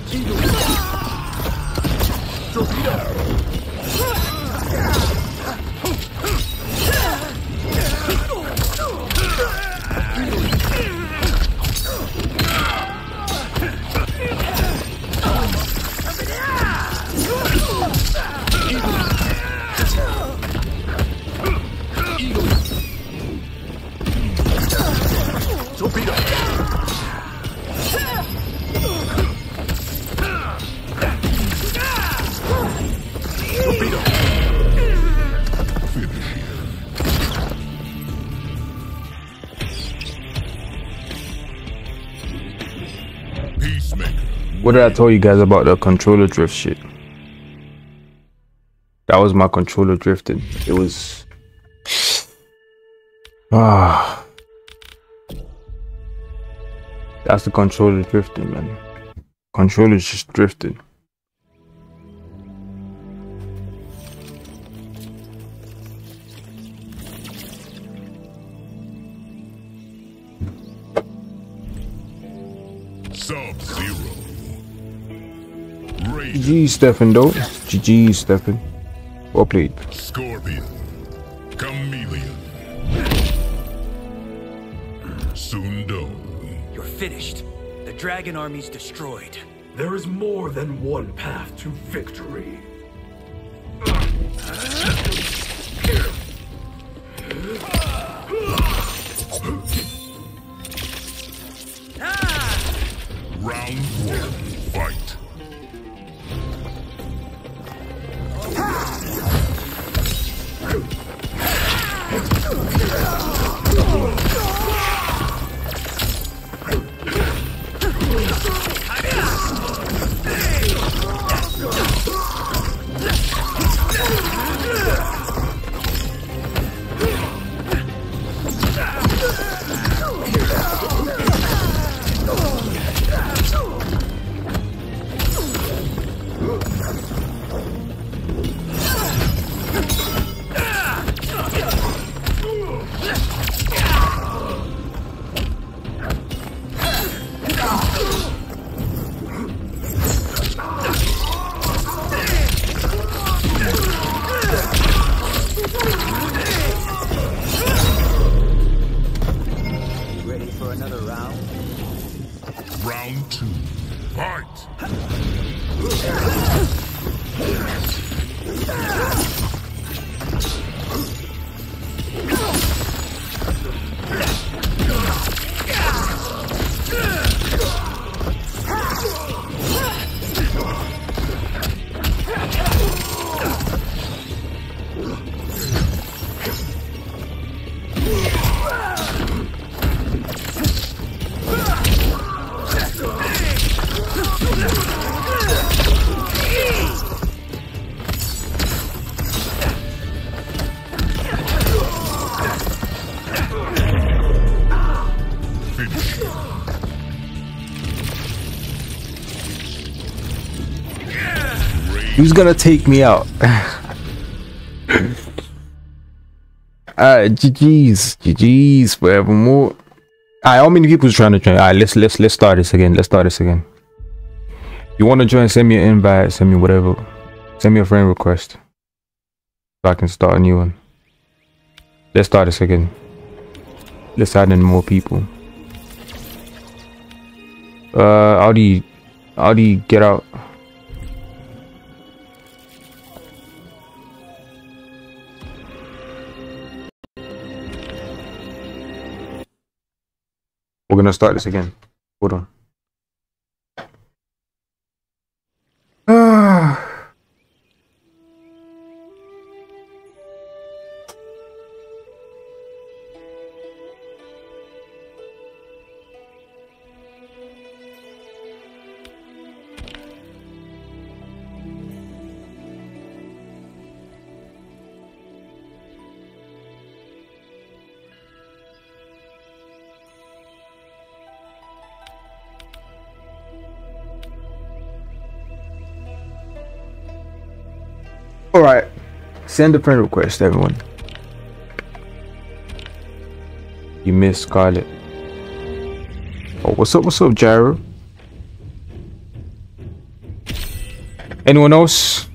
What did I tell you guys about the controller drift shit? That was my controller drifting. It was ah. That's the controller drifting, man. Controller's just drifting. GG, Stefan, though. GG, Stefan. Well played. Scorpion. Khameleon. Sundo. You're finished. The Dragon Army's destroyed. There is more than one path to victory. Round Who's gonna take me out? Alright, GG's, GG's forevermore. Alright, how many people's trying to join? Alright, let's let's let's start this again. Let's start this again. If you want to join, send me an invite, send me whatever. Send me a friend request. So I can start a new one. Let's start this again. Let's add in more people. Uh how do you how do you get out? We're gonna start this again. Hold on. Send a friend request, everyone. You missed Scarlet. Oh, what's up? What's up, Gyro? Anyone else?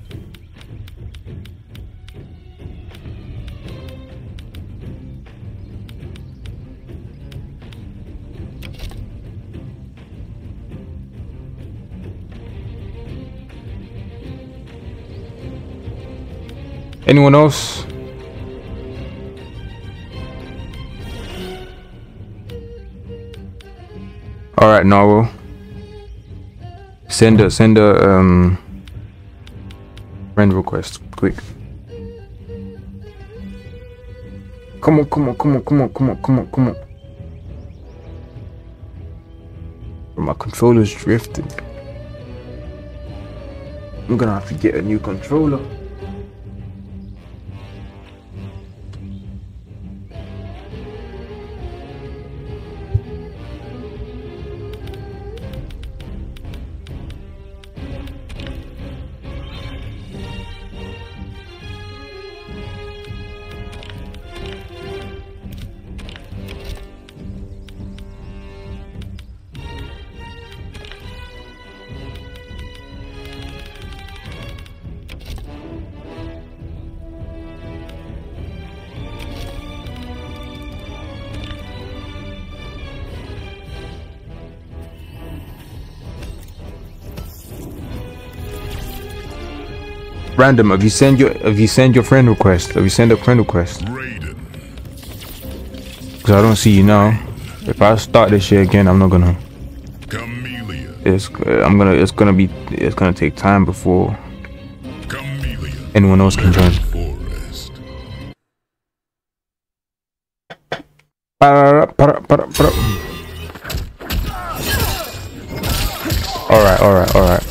Anyone else? All right, Narwhal. Send a send a um friend request quick. Come on, come on, come on, come on, come on, come on, come on. My controller's drifting. I'm gonna have to get a new controller. Random, if you send your if you send your friend request, if you send a friend request, because I don't see you now. If I start this shit again, I'm not gonna. It's I'm gonna it's gonna be it's gonna take time before anyone else can join. Forest. All right,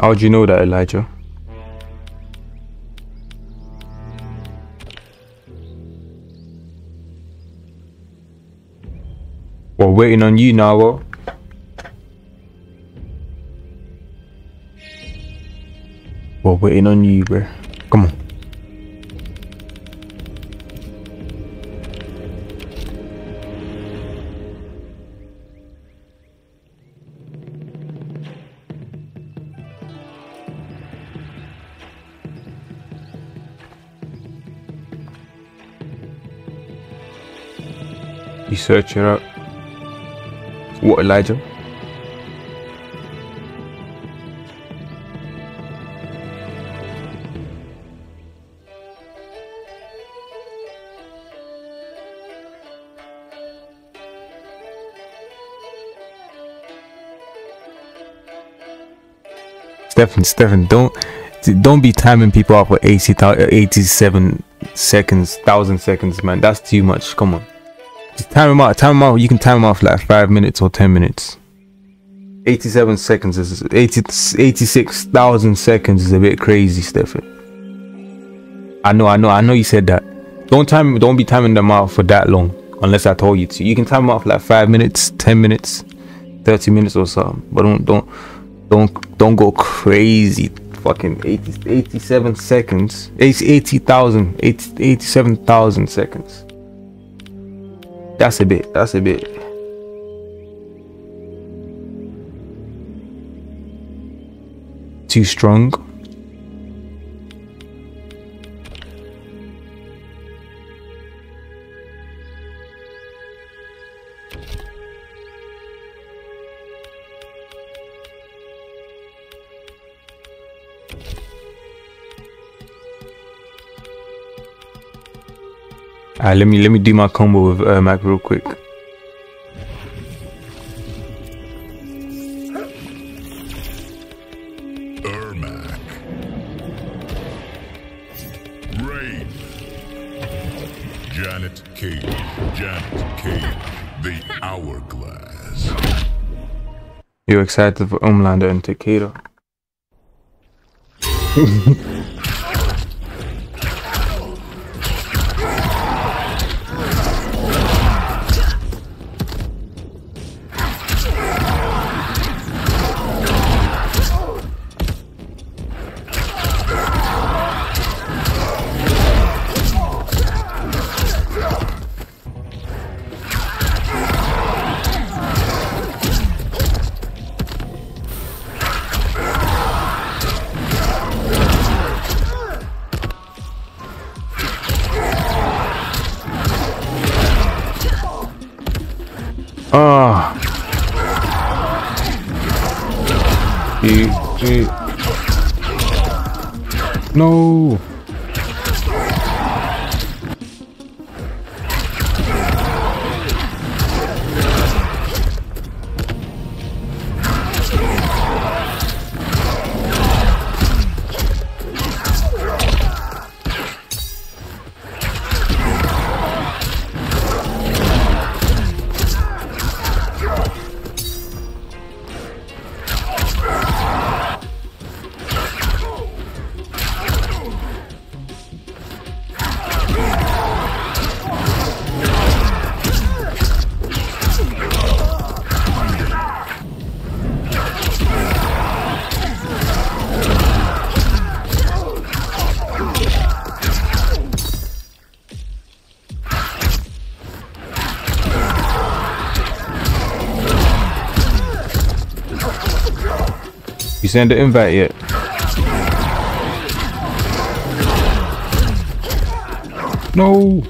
right. How'd you know that, Elijah? We're waiting on you now, what? We're waiting on you, bro. Come on. Search it up. What, Elijah? Stefan, Stefan, don't don't be timing people off for 80, 87 seconds, thousand seconds, man. That's too much. Come on. Time them out. Time them out. You can time them off like five minutes or ten minutes. 87 seconds is 80, 86,000 seconds is a bit crazy, Stefan. I know, I know, I know you said that. Don't time, don't be timing them out for that long unless I told you to. You can time them for like five minutes, 10 minutes, 30 minutes or something, but don't, don't, don't, don't go crazy. Fucking 80, 87 seconds, 80,000, 80, 87,000 seconds. That's a bit, that's a bit. Too strong. Alright, let me let me do my combo with uh, Mac real quick. Ermac. Rain. Janet Cage. Janet Cage. The Hourglass. You excited for Homelander and Takeda? No. Send the invite yet? No.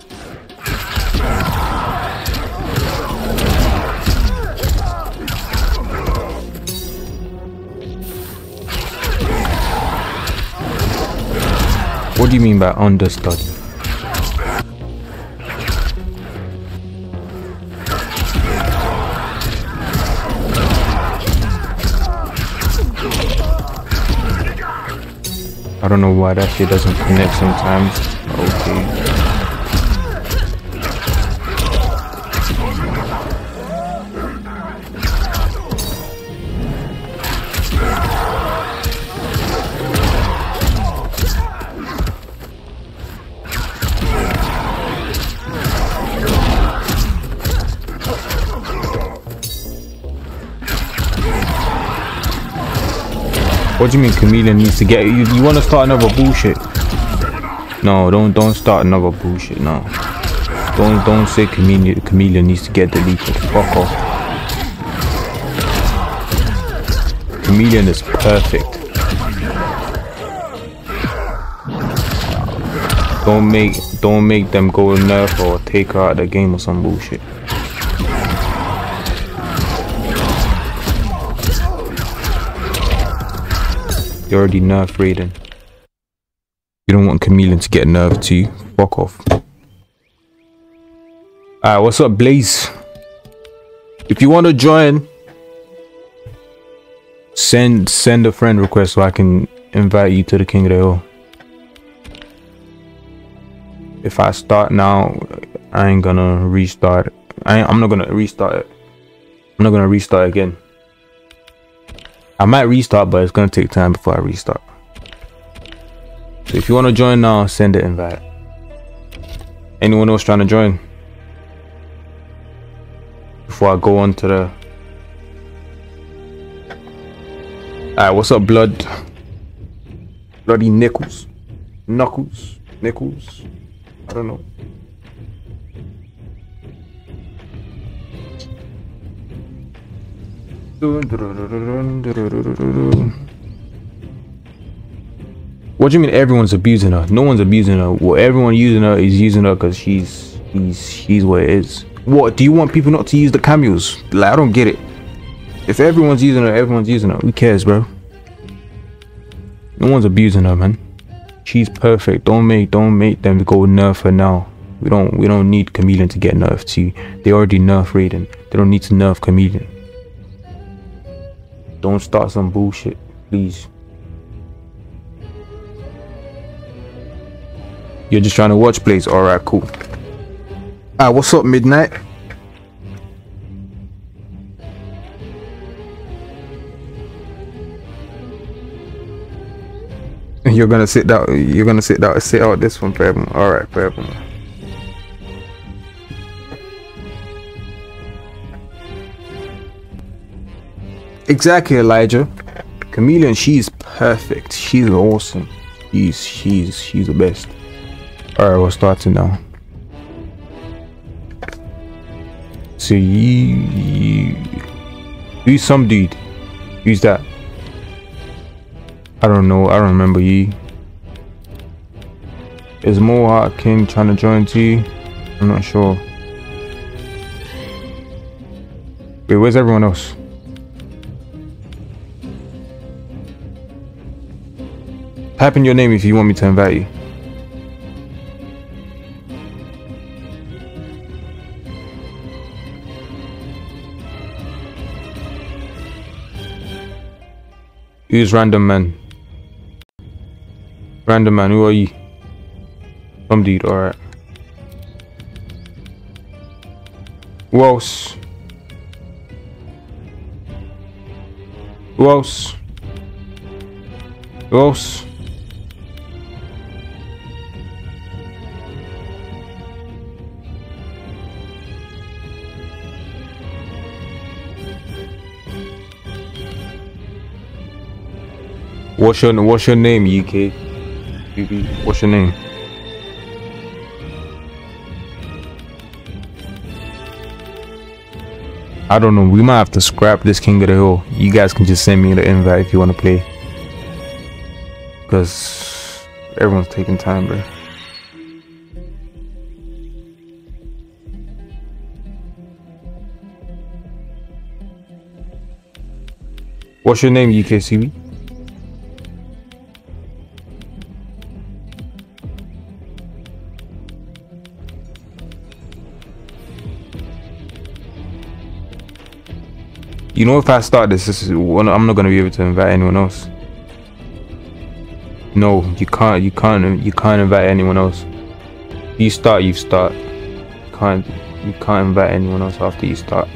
What do you mean by understudy? Don't know why that shit doesn't connect sometimes. What do you mean Khameleon needs to get you? You want to start another bullshit? No, don't don't start another bullshit. No, don't don't say Khameleon Khameleon needs to get deleted. Fuck off. Khameleon is perfect. Don't make don't make them go nerf or take her out of the game or some bullshit. You already nerfed Raiden. You don't want Khameleon to get nerfed too. Fuck off. Alright, what's up, Blaze? If you want to join, send send a friend request so I can invite you to the King of the Hill. If I start now, I ain't gonna restart. I I'm not gonna restart it. I'm not gonna restart again. I might restart, but it's gonna take time before I restart. So if you wanna join now, send an invite. Anyone else trying to join? Before I go on to the Alright, what's up, blood? Bloody Nickels. Knuckles. Nickels. I don't know. What do you mean everyone's abusing her? No one's abusing her. Well, everyone using her is using her because she's she's she's what it is. What do you want people not to use the cameos? Like I don't get it. If everyone's using her, everyone's using her. Who cares, bro? No one's abusing her, man. She's perfect. Don't make don't make them go nerf her now. We don't we don't need Khameleon to get nerfed. See, they already nerf Raiden. They don't need to nerf Khameleon. Don't start some bullshit, please. You're just trying to watch plays. Alright, cool. Ah, what's up, Midnight? You're gonna sit down. You're gonna sit down. Sit out this one forever. All right, forever. Exactly, Elijah. Khameleon, she's perfect. She's awesome. She's she's she's the best. All right, we're starting now. So you you use some dude. Use that. I don't know. I don't remember you. Is Mohawk King trying to join too? I'm not sure. Wait, where's everyone else? Type in your name if you want me to invite you. Who's random man? Random man, who are you? Some dude, alright. Who else? Who else? Who else? What's your What's your name, UK? What's your name? I don't know. We might have to scrap this King of the Hill. You guys can just send me the invite if you want to play. Because everyone's taking time, bro. What's your name, UKCB? You know, if I start this, this is. I'm not gonna be able to invite anyone else. No, you can't. You can't. You can't invite anyone else. You start. You start. You can't. You can't invite anyone else after you start.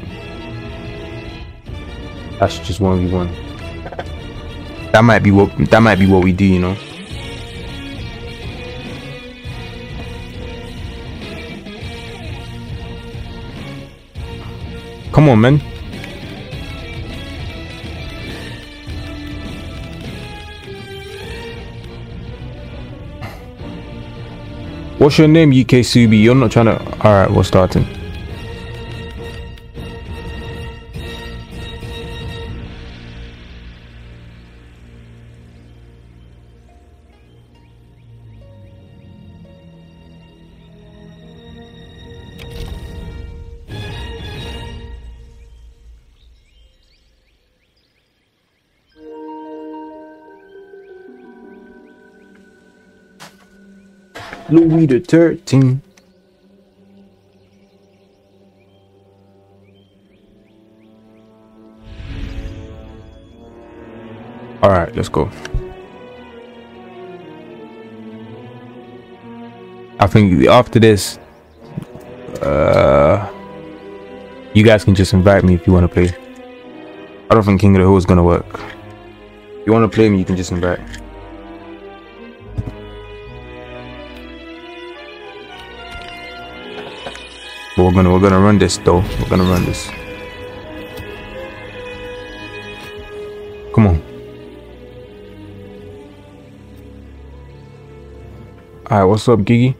That's just one v one. That might be what. That might be what we do. You know. Come on, man. What's your name, UK Subi? You're not trying to. Alright, we're starting. Louis the Thirteenth. All right, let's go. I think after this, uh, you guys can just invite me if you want to play. I don't think King of the Hill is gonna work. If you want to play me, you can just invite. But we're gonna we're gonna run this though. We're gonna run this. Come on. Alright, what's up, Gigi?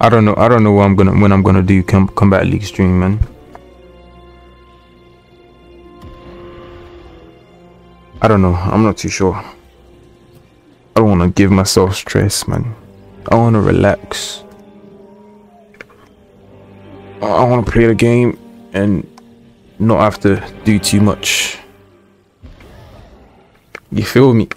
I don't know. I don't know what I'm gonna when I'm gonna do com Kombat League stream, man. I don't know. I'm not too sure. I don't want to give myself stress, man. I want to relax. I want to play the game and not have to do too much. You feel me?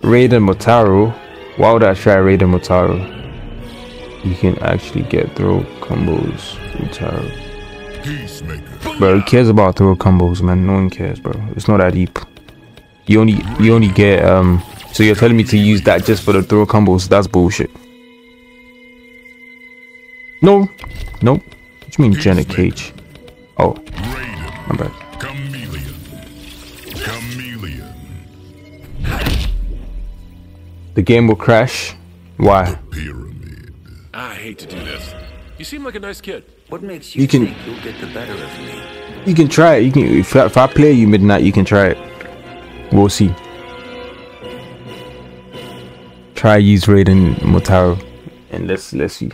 Raiden Motaro. Why would I try Raiden Motaro? You can actually get throw combos Motaro. Peacemaker. Bro, who cares about throw combos, man? No one cares, bro. It's not that deep. You only you only get um so you're telling me to use that just for the throw combos, that's bullshit. No. Nope. What you mean Janet Cage? Oh, my bad. Khameleon. Khameleon. The game will crash. Why? I hate to do this. You seem like a nice kid. What makes you, You can- think you'll get the better of me? You can try it. You can if, I- if I play you midnight, you can try it. We'll see. Try use Raiden Motaro, and let's let's see.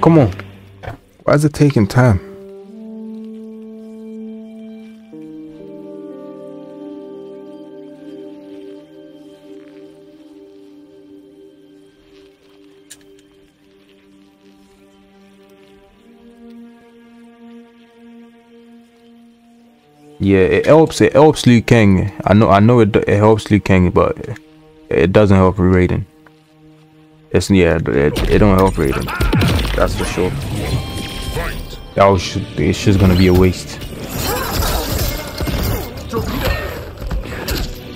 Come on. Why is it taking time? Yeah, it helps. It helps Liu Kang. I know. I know it. It helps Liu Kang, but it doesn't help Raiden. It's yeah. It, it don't help Raiden. That's for sure. That was. It's just gonna be a waste.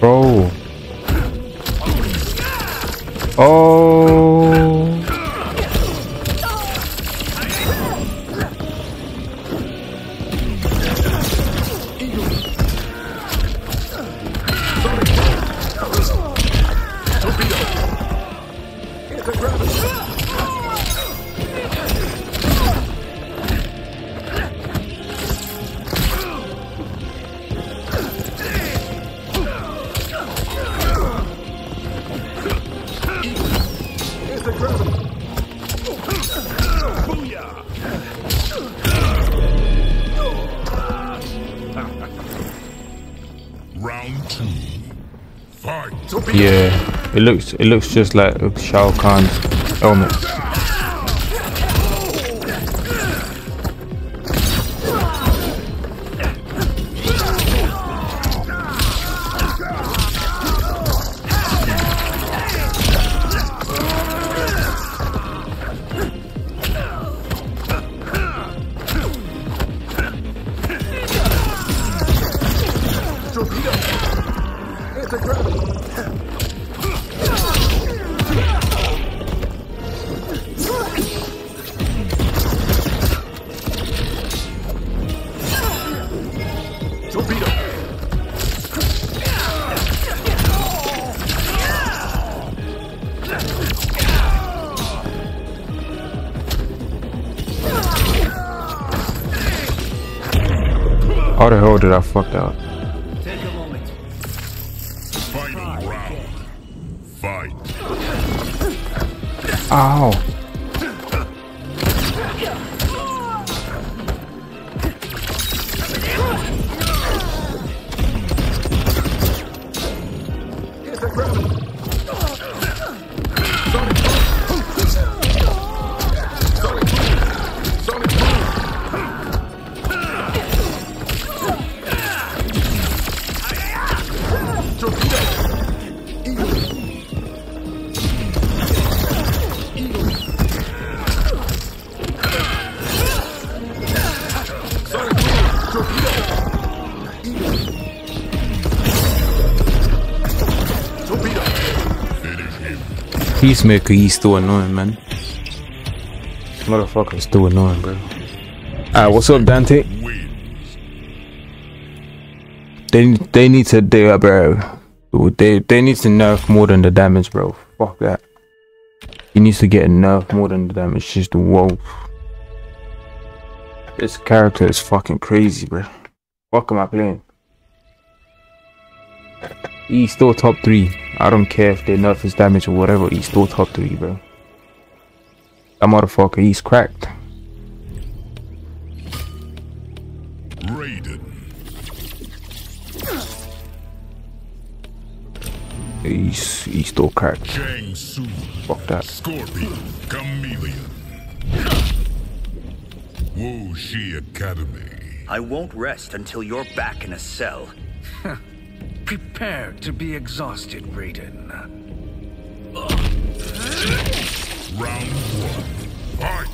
Bro. Oh. Looks. It looks just like Shao Kahn's helmet. How did I Peacemaker, he's still annoying, man. Motherfucker's still annoying, bro. Alright, what's up, Dante? They they need to they uh, bro. They they need to nerf more than the damage, bro. Fuck that. He needs to get a nerf more than the damage. Just the whoa. This character is fucking crazy, bro. Fuck am I playing? He's still top three. I don't care if they nerf his damage or whatever. He's still top three, bro. That motherfucker, he's cracked. Raiden. He's he's still cracked. Shang Tsung. Fuck that. Scorpion. Khameleon. Wu Shi Academy. I won't rest until you're back in a cell. Prepare to be exhausted, Raiden. Round one. Fight!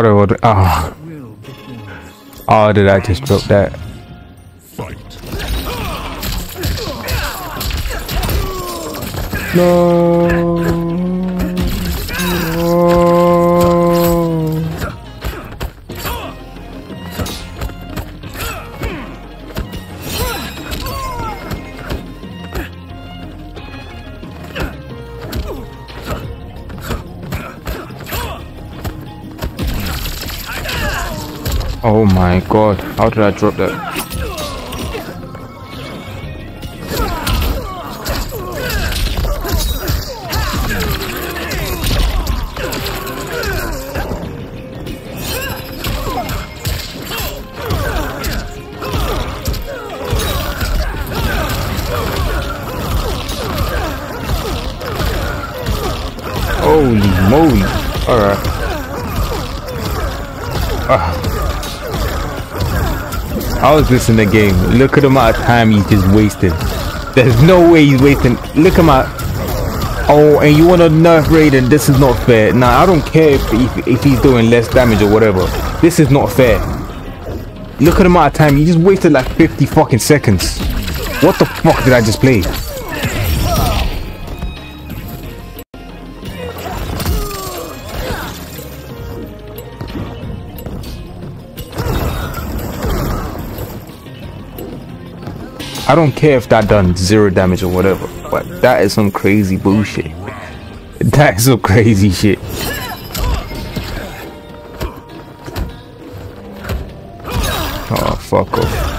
Auto order. Ah. Oh, did I just drop that? No. My god, how did I drop that? Holy moly. Alright. Ah. I was listening the game. Look at the amount of time he just wasted. There's no way he's wasting. Look at my. Oh, and you want to nerf Raiden? This is not fair. Nah, I don't care if, if, if he's doing less damage or whatever. This is not fair. Look at the amount of time. He just wasted like 50 fucking seconds. What the fuck did I just play? I don't care if that done zero damage or whatever, but that is some crazy bullshit. That is some crazy shit. Oh, fuck off.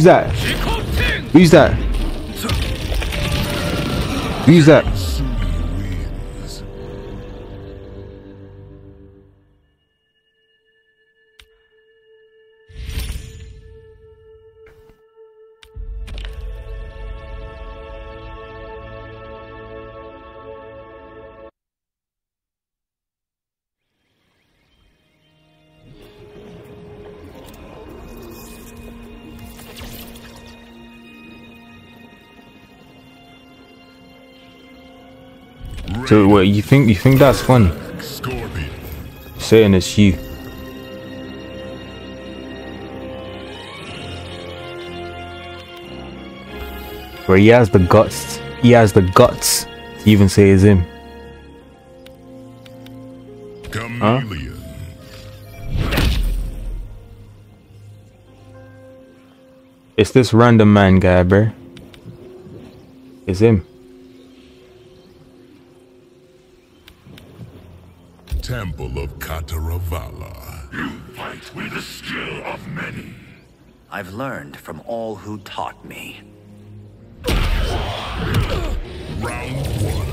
Who's that? Who's that? Who's that? What you think? You think that's funny? Scorpion. Saying it's you. Where he has the guts. He has the guts to even say it's him. Khameleon. It's this random man guy, bruh. It's him. Temple of Kataravala. Fight with the skill of many. I've learned from all who taught me. Round one.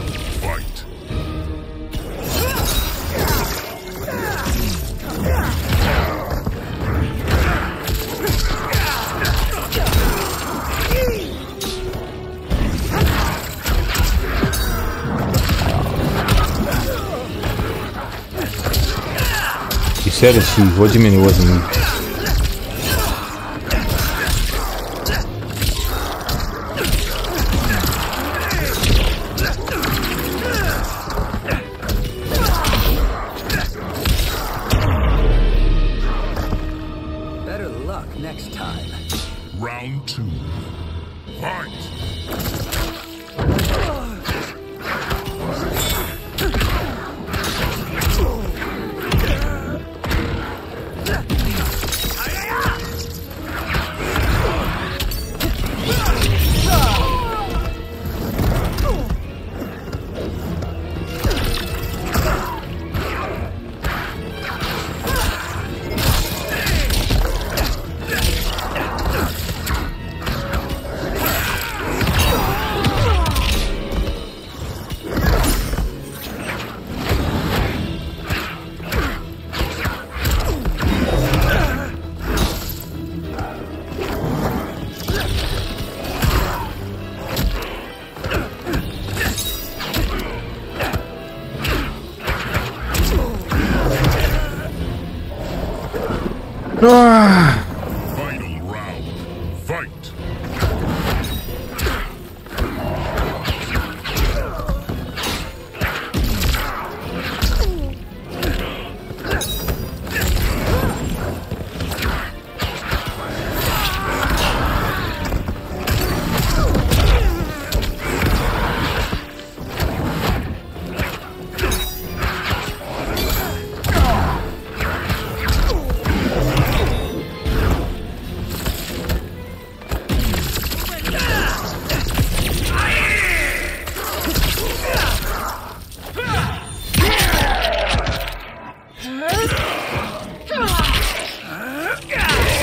You said it's you. What do you mean it wasn't me?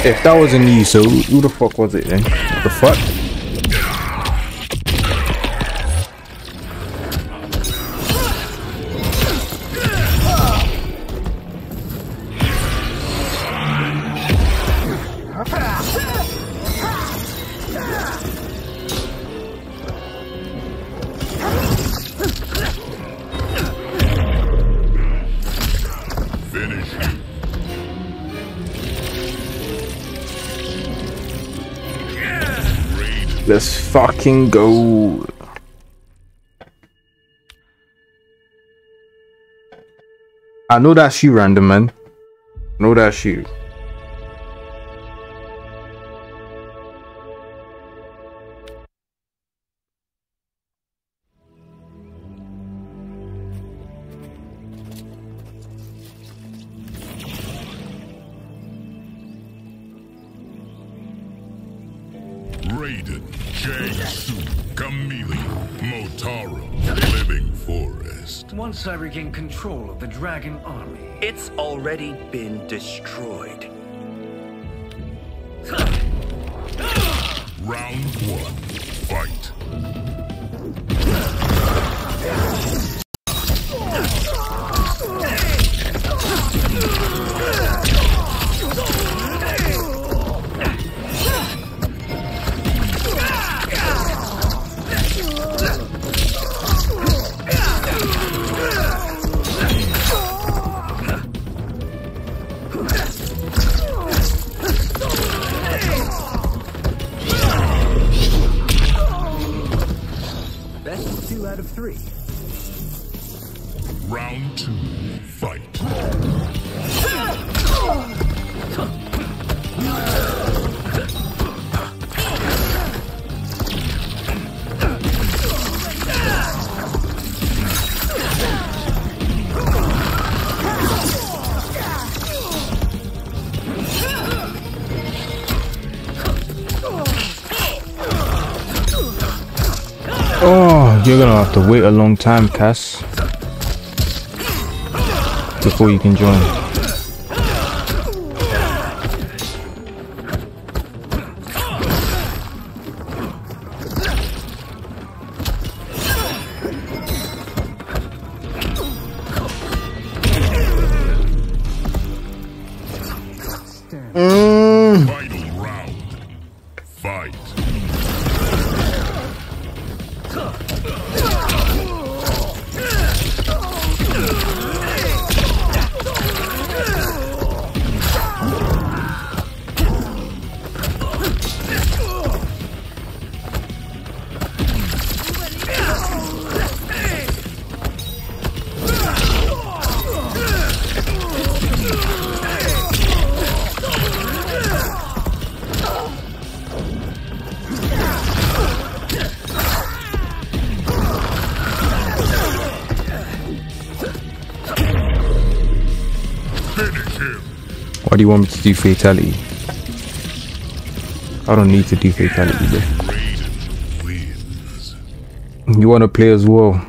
If that wasn't you, so who, the fuck was it then? The fuck? Fucking go. I know that's you, random man. I know that's you. Regain control of the dragon army, It's already been destroyed. Round one. Fight. Gonna have to wait a long time, Cass. Before you can join. Why do you want me to do fatality? I don't need to do fatality, wins. You want to play as well?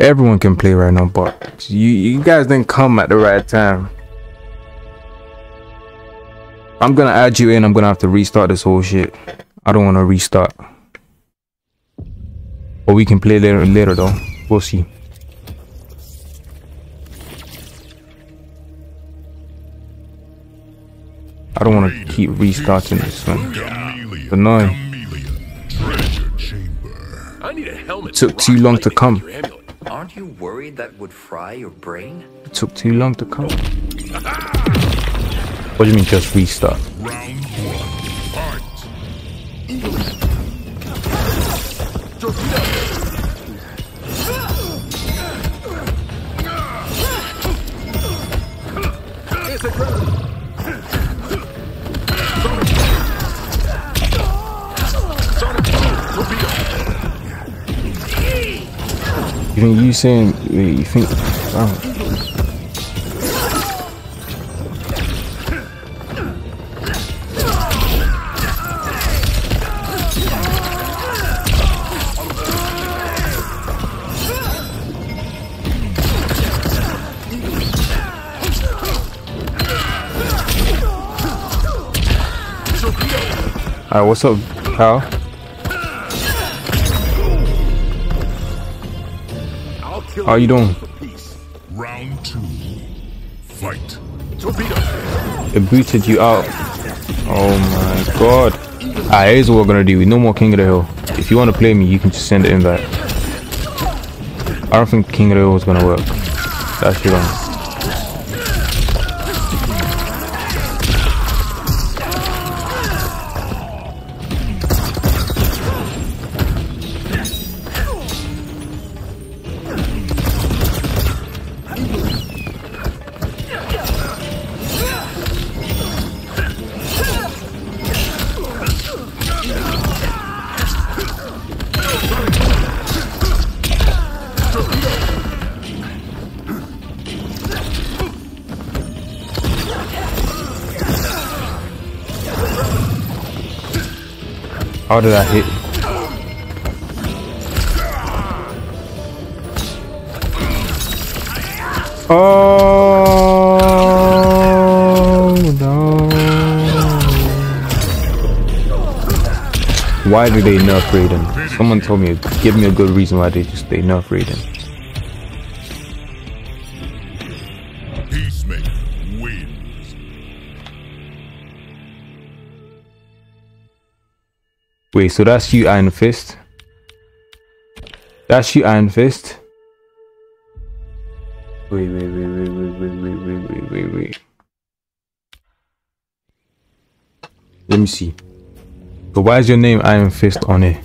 Everyone can play right now, but you you guys didn't come at the right time. I'm gonna add you in. I'm gonna have to restart this whole shit. I don't want to restart. But we can play later later though. We'll see. Keep restarting this one. Khameleon. Annoying. Khameleon. Treasure chamber. I need a helmet. Took too long to come. with your amulet. Aren't you worried that would fry your brain? It took too long to come. What do you mean just restart? You think you saying wait, you think oh, Alright, what's up, pal? How you doing? Round two. Fight. It booted you out. Oh my god. Alright, here's what we're gonna do. No more King of the Hill. If you wanna play me, you can just send an invite. I don't think King of the Hill is gonna work. That's actually wrong. How did I hit? Oh no! Why do they nerf Raiden? Someone told me, give me a good reason why they just they nerf Raiden. Wait, so that's you, Iron Fist? That's you, Iron Fist? Wait, wait, wait, wait, wait, wait, wait, wait, wait, wait. Let me see. But why is your name Iron Fist on it?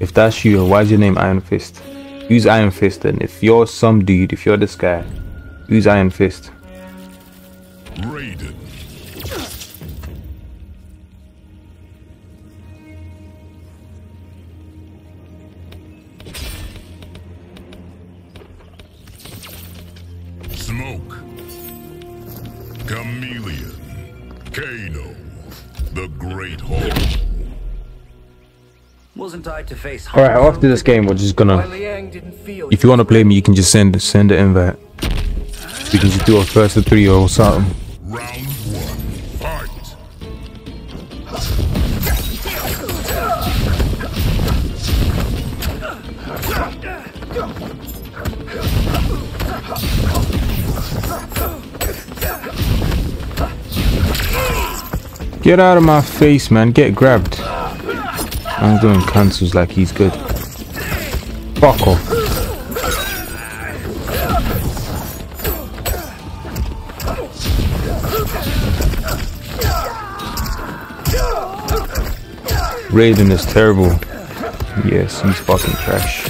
If that's you, why is your name Iron Fist? Use Iron Fist then. If you're some dude, if you're this guy, use Iron Fist. Face Alright, after this game, we're just gonna. Liang didn't feel If you wanna play me, you can just send send the invite. We can just do a first to three or something. Round one. Fight. Get out of my face, man. Get grabbed. I'm doing cancels like he's good. Fuck off. Raiden is terrible. Yes, he's fucking trash.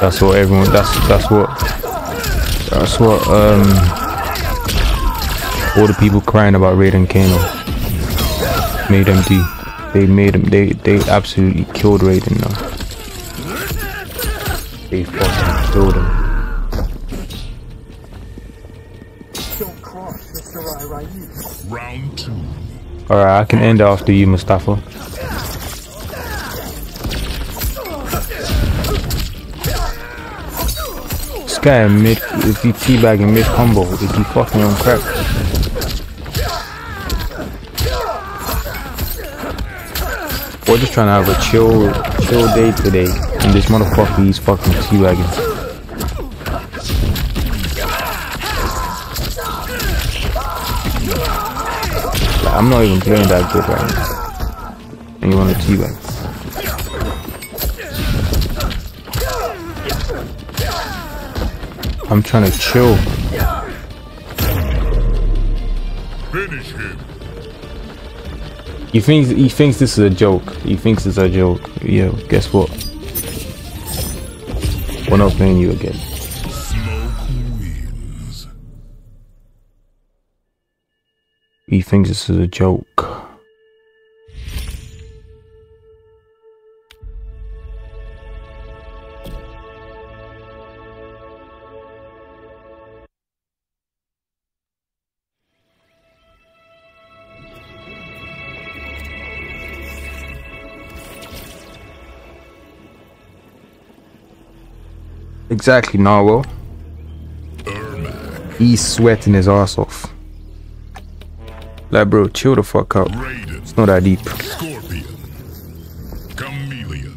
That's what everyone. That's that's what. That's what um all the people crying about Raiden Kano made them do. They made him. They they absolutely killed Raiden now. Uh, they fucking killed him. Round two. Alright, I can end after you, Mustafa. This guy mid, if you teabagging mid combo, if you fucking on crack. We're just trying to have a chill, chill day today, and this motherfucker he's fucking teabagging. Like, I'm not even playing that good right now. And you want to teabag. I'm trying to chill. He thinks he thinks this is a joke. He thinks it's a joke. Yeah, guess what? We're not playing you again. He thinks this is a joke. Exactly, Narwhal. He's sweating his ass off. Like, bro, chill the fuck out. It's not that deep. Scorpion. Khameleon.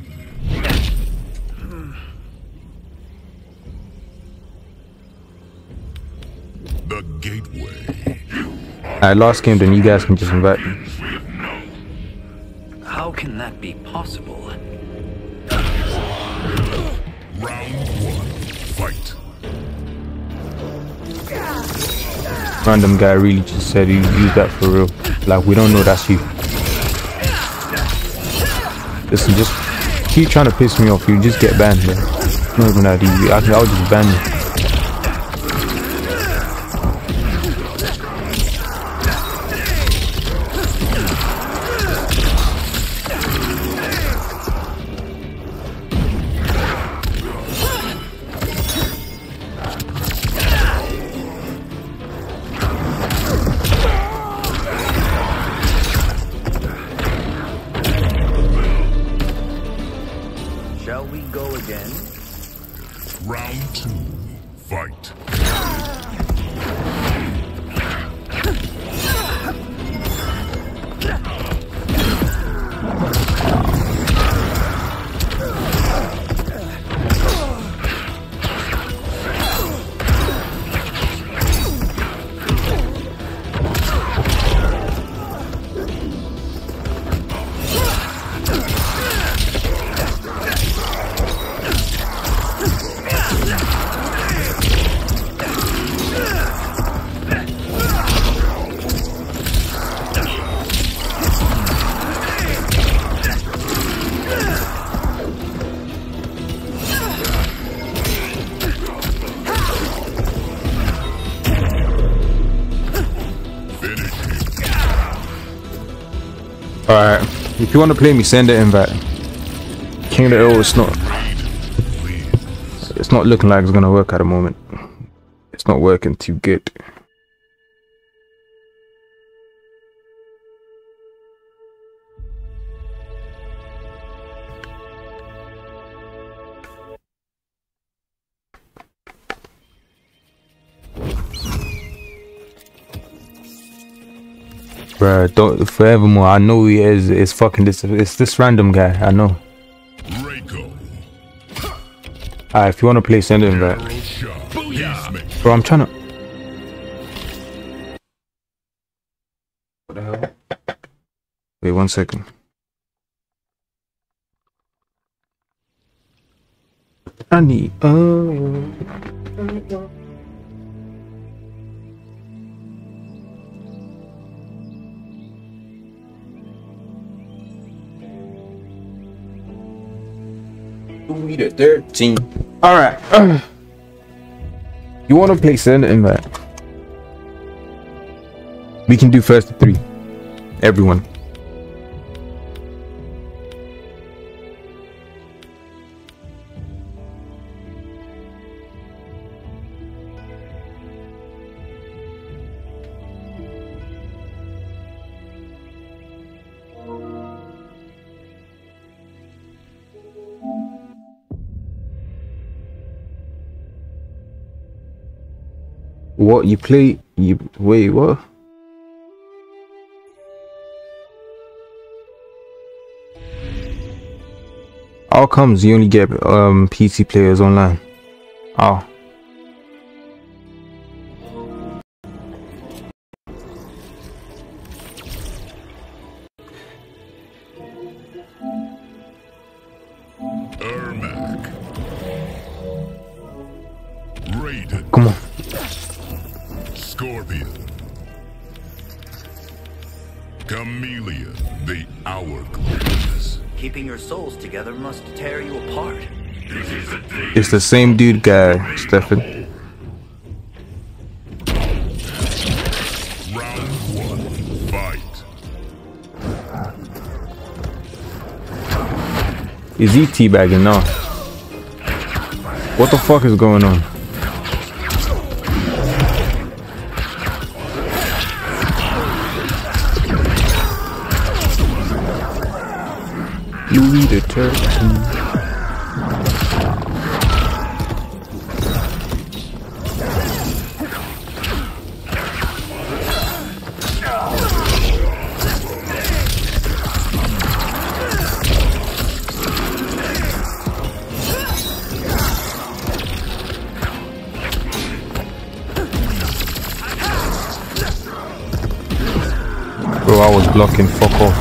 The. Alright, last game, then you guys can just invite me. How can that be possible? Round Random guy really just said you use that for real. Like, we don't know that's you. Listen, just keep trying to piss me off. You just get banned, man. Not even that easy. I'll just ban you. If you want to play me, send an invite. King of the Hill, it's not. It's not looking like it's gonna work at the moment. It's not working too good. Bruh, don't forevermore. I know he is. It's fucking this. It's this random guy. I know. Reiko. Alright, if you want to play, send an invite. Earl Shah. Peacemaker. Bro, I'm trying to. What the hell? Wait one second. I need. Oh. We the 13. Alright. You want to play send an invite? We can do first three. Everyone. What you play? You wait. What? How comes you only get um PC players online? Oh. It's the same dude guy, Stefan. Is he teabagging now? What the fuck is going on? You the a Bro, Blocking. Fuck off.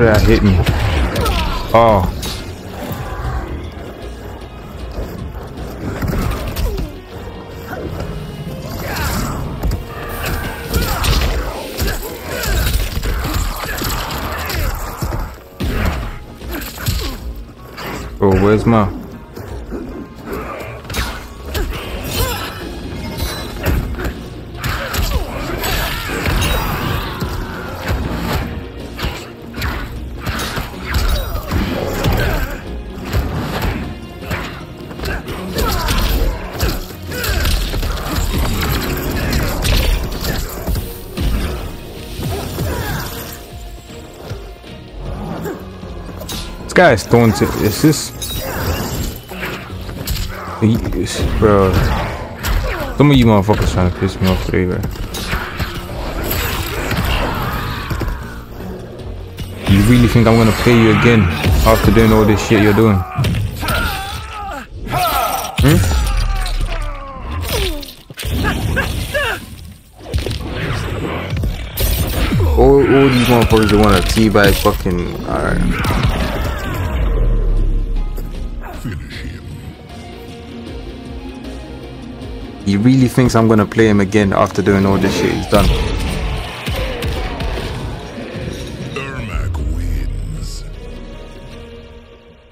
Did that hit me? Oh. Bro, where's my... This guy's throwing to... Is this... Bro... Some of you motherfuckers trying to piss me off today, bro. You really think I'm gonna play you again after doing all this shit you're doing? Hmm? All, all these motherfuckers want to teabag fucking. Alright. He really thinks I'm gonna play him again after doing all this shit he's done. Ermac wins.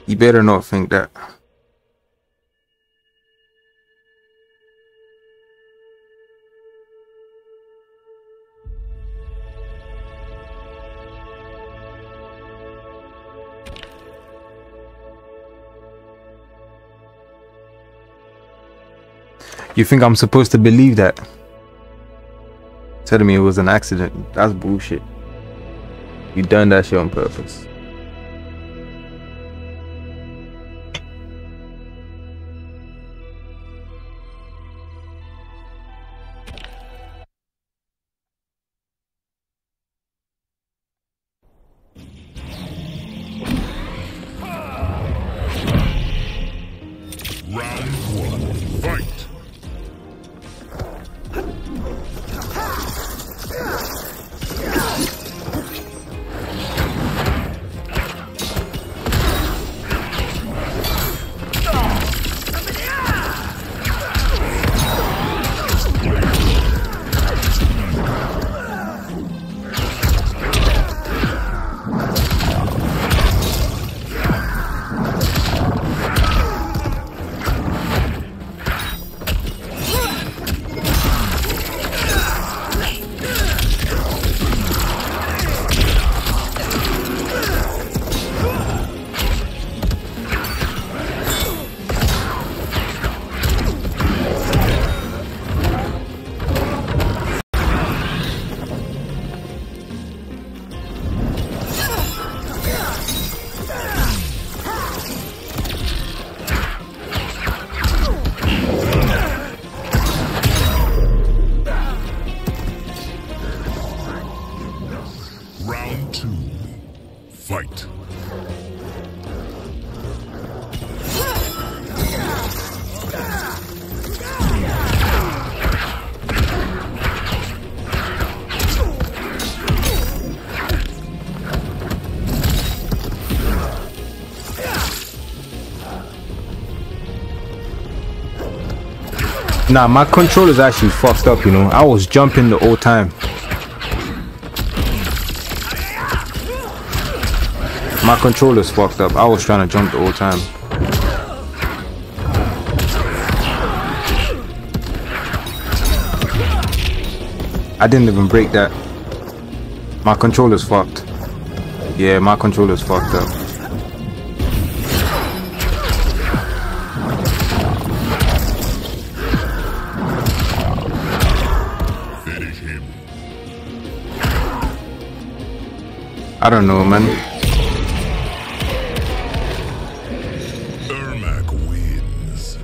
He better not think that. You think I'm supposed to believe that? Telling me it was an accident. That's bullshit. You done that shit on purpose. Nah, my controller's actually fucked up, you know. I was jumping the whole time. My controller's fucked up. I was trying to jump the whole time. I didn't even break that. My controller's fucked. Yeah, my controller's fucked up. I don't know, man. Ermac wins.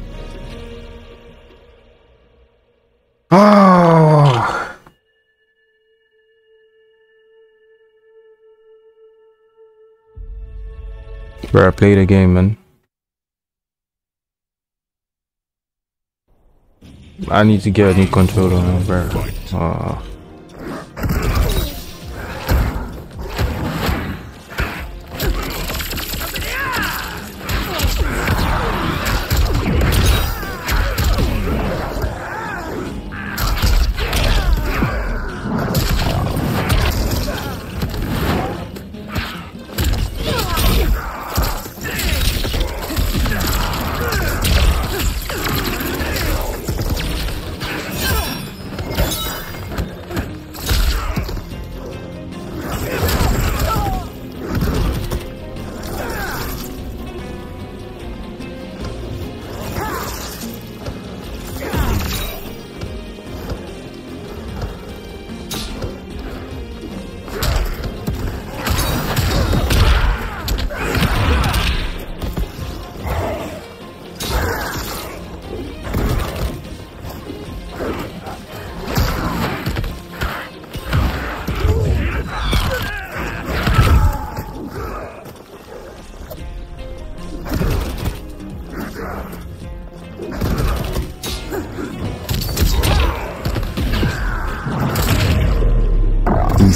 Ah. Oh. Bro, I played a game, man. I need to get a new controller, man, bro. Oh. Ah.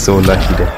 So lucky there.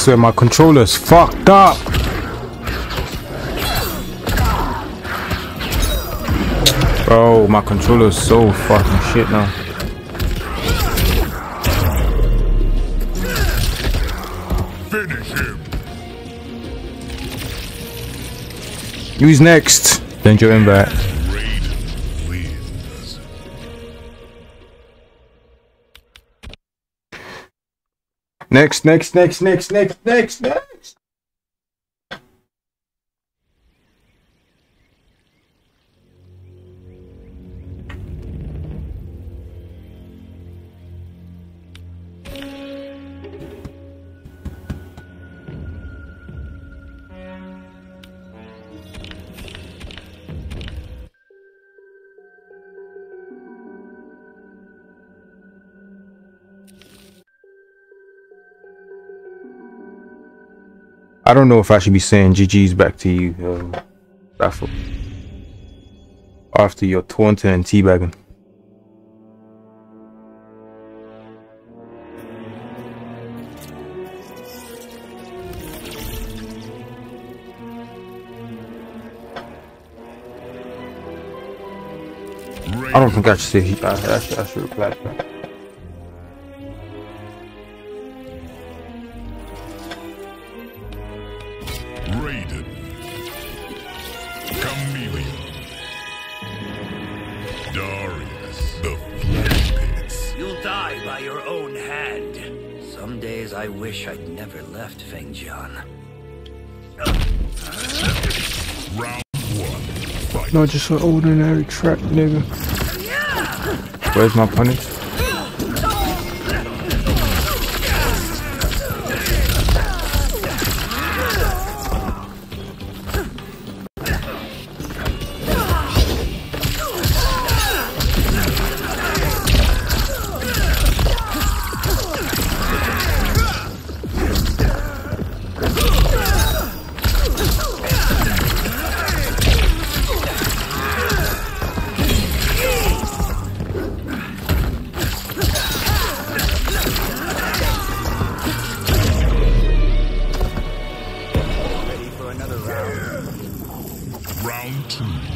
Swear my controller's fucked up. Bro, my controller's so fucking shit now. Finish him! Who's next? Send your invite. Next, next, next, next, next, next, next. I don't know if I should be saying GG's back to you, um, Rafa. After your taunting and teabagging. I don't think I should say he. I, I, should, I should reply to that. I wish I'd never left Fengjian. Round one. Fight. Not just an ordinary track, nigga. Where's my punish?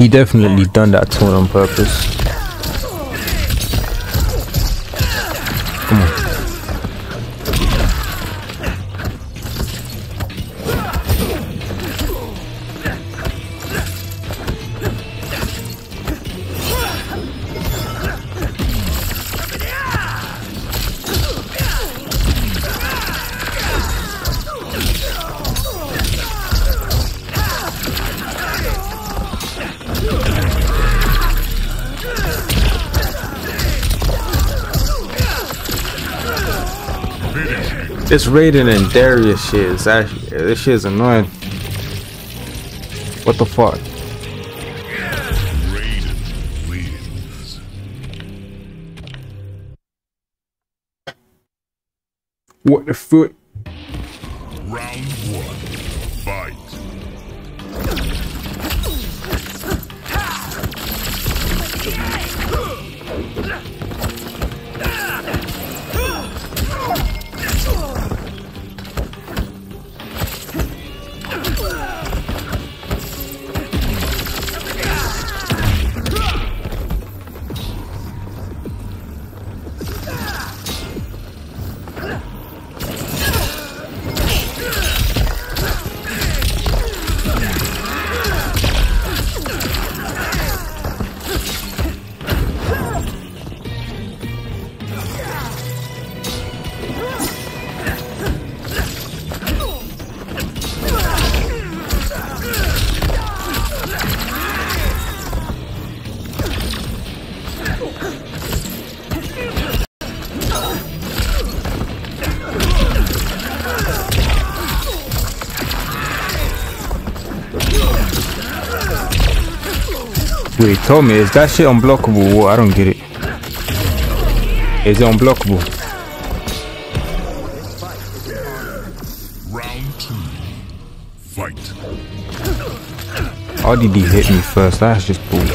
He definitely done that taunt on purpose. This Raiden and Darius shit is actually this shit is annoying. What the fuck? What the foot? Round Wait, tell me, is that shit unblockable? What? I don't get it. Is it unblockable? Round two. Fight. How did he hit me first? That's just bullshit.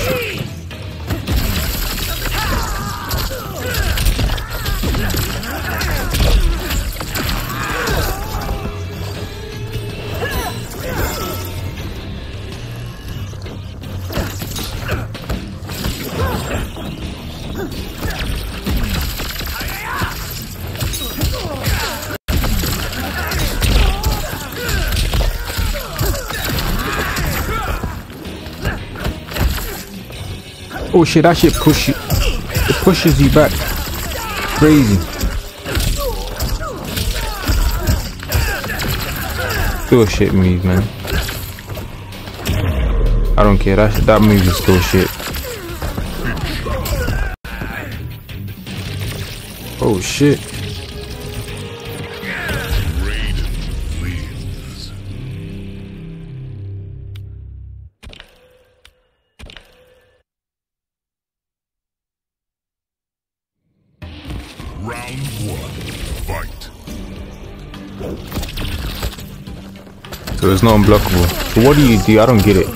Oh shit, that shit push you. It pushes you back. Crazy. Still shit move, man. I don't care. That that move is still shit. Oh shit. It's not unblockable. So what do you do? I don't get it.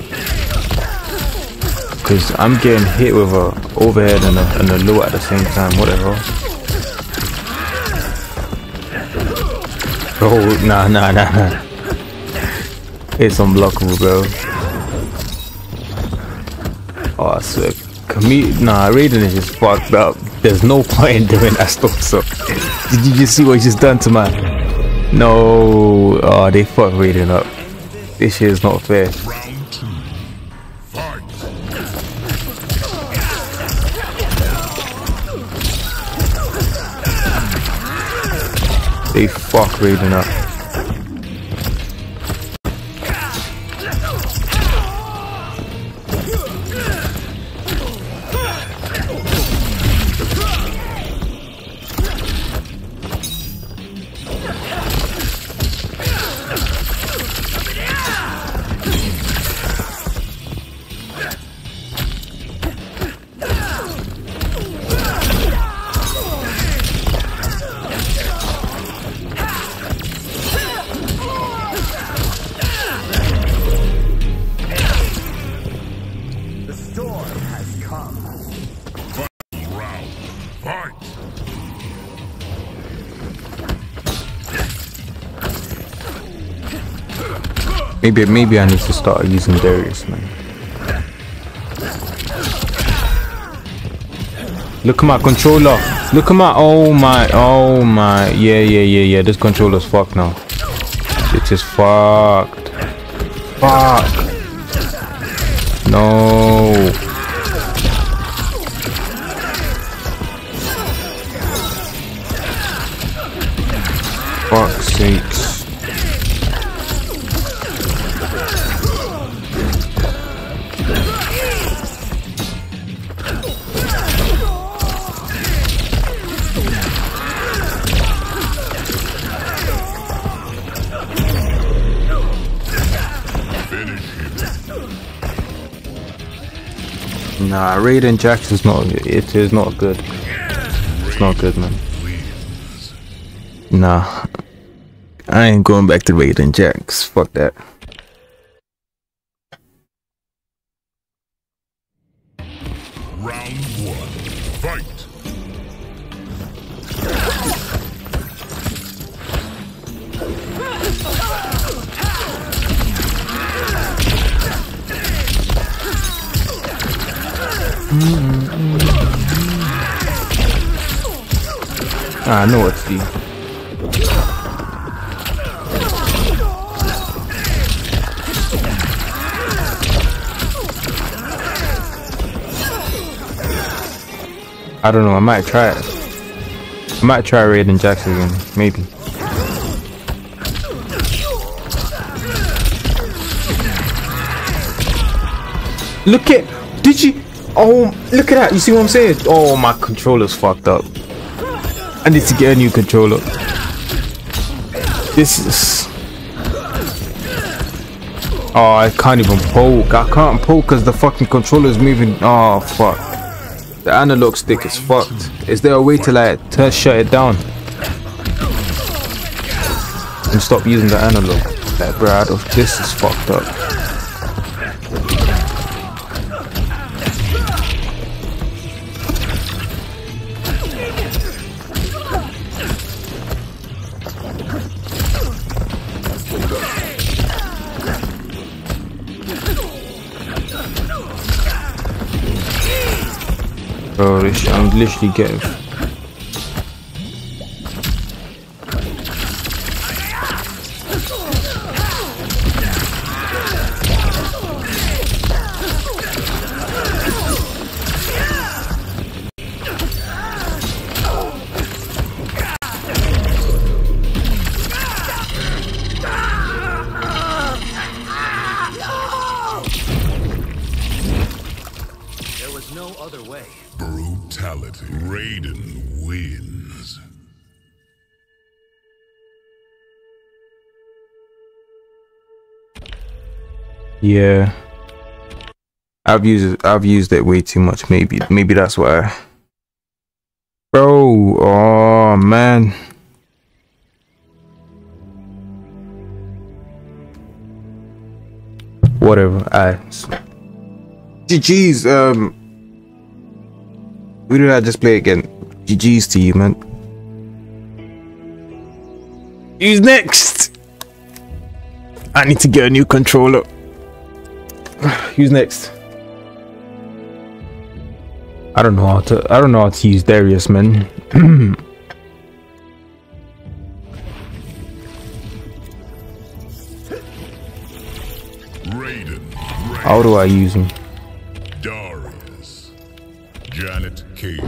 Cause I'm getting hit with a overhead and a, and a low at the same time. Whatever. Oh nah nah nah nah. It's unblockable, bro. Oh, I swear. Nah, Raiden is just fucked up. There's no point in doing that stuff. So, did you just see what he just done to my? No, oh, they fuck Raiden up. This is not fair. They fuck Raiden up. Maybe maybe I need to start using Darius, man. Look at my controller. Look at my oh my oh my yeah yeah yeah yeah. This controller's fucked now. It is fucked. Fuck. No. Raiden Jax is not. It is not good. It's not good, man. Nah, I ain't going back to Raiden Jax. Fuck that. Round one. Fight. Ah, I know what to do. I don't know. I might try it. I might try Raiden Jackson again. Maybe. Look at. Did you? Oh, look at that. You see what I'm saying? Oh, my controller's fucked up. I need to get a new controller. This is. Oh, I can't even poke. I can't poke because the fucking controller is moving. Oh, fuck. The analog stick is fucked. Is there a way to like to shut it down? And stop using the analog? Like, bro, this is fucked up. I'm literally getting. Yeah. I've used it, I've used it way too much. Maybe maybe that's why. Bro, oh man. Whatever. I. GG's. Um. Who did I just play again? GG's to you, man. Who's next? I need to get a new controller. Who's next? I don't know how to. I don't know how to use Darius, man. Raiden. how do I use him? Darius. Janet Cage.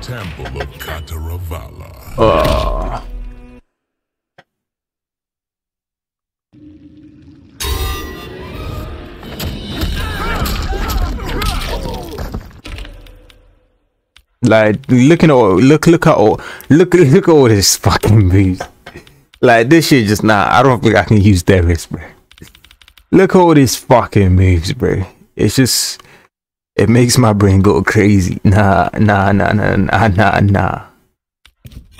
Temple of Kataravala. Uh, like looking at all, look look at all look look at all this fucking moves. Like this shit just nah. I don't think I can use Darius, bro. Look at all these fucking moves, bro. It's just it makes my brain go crazy. Nah, nah, nah, nah, nah, nah, nah.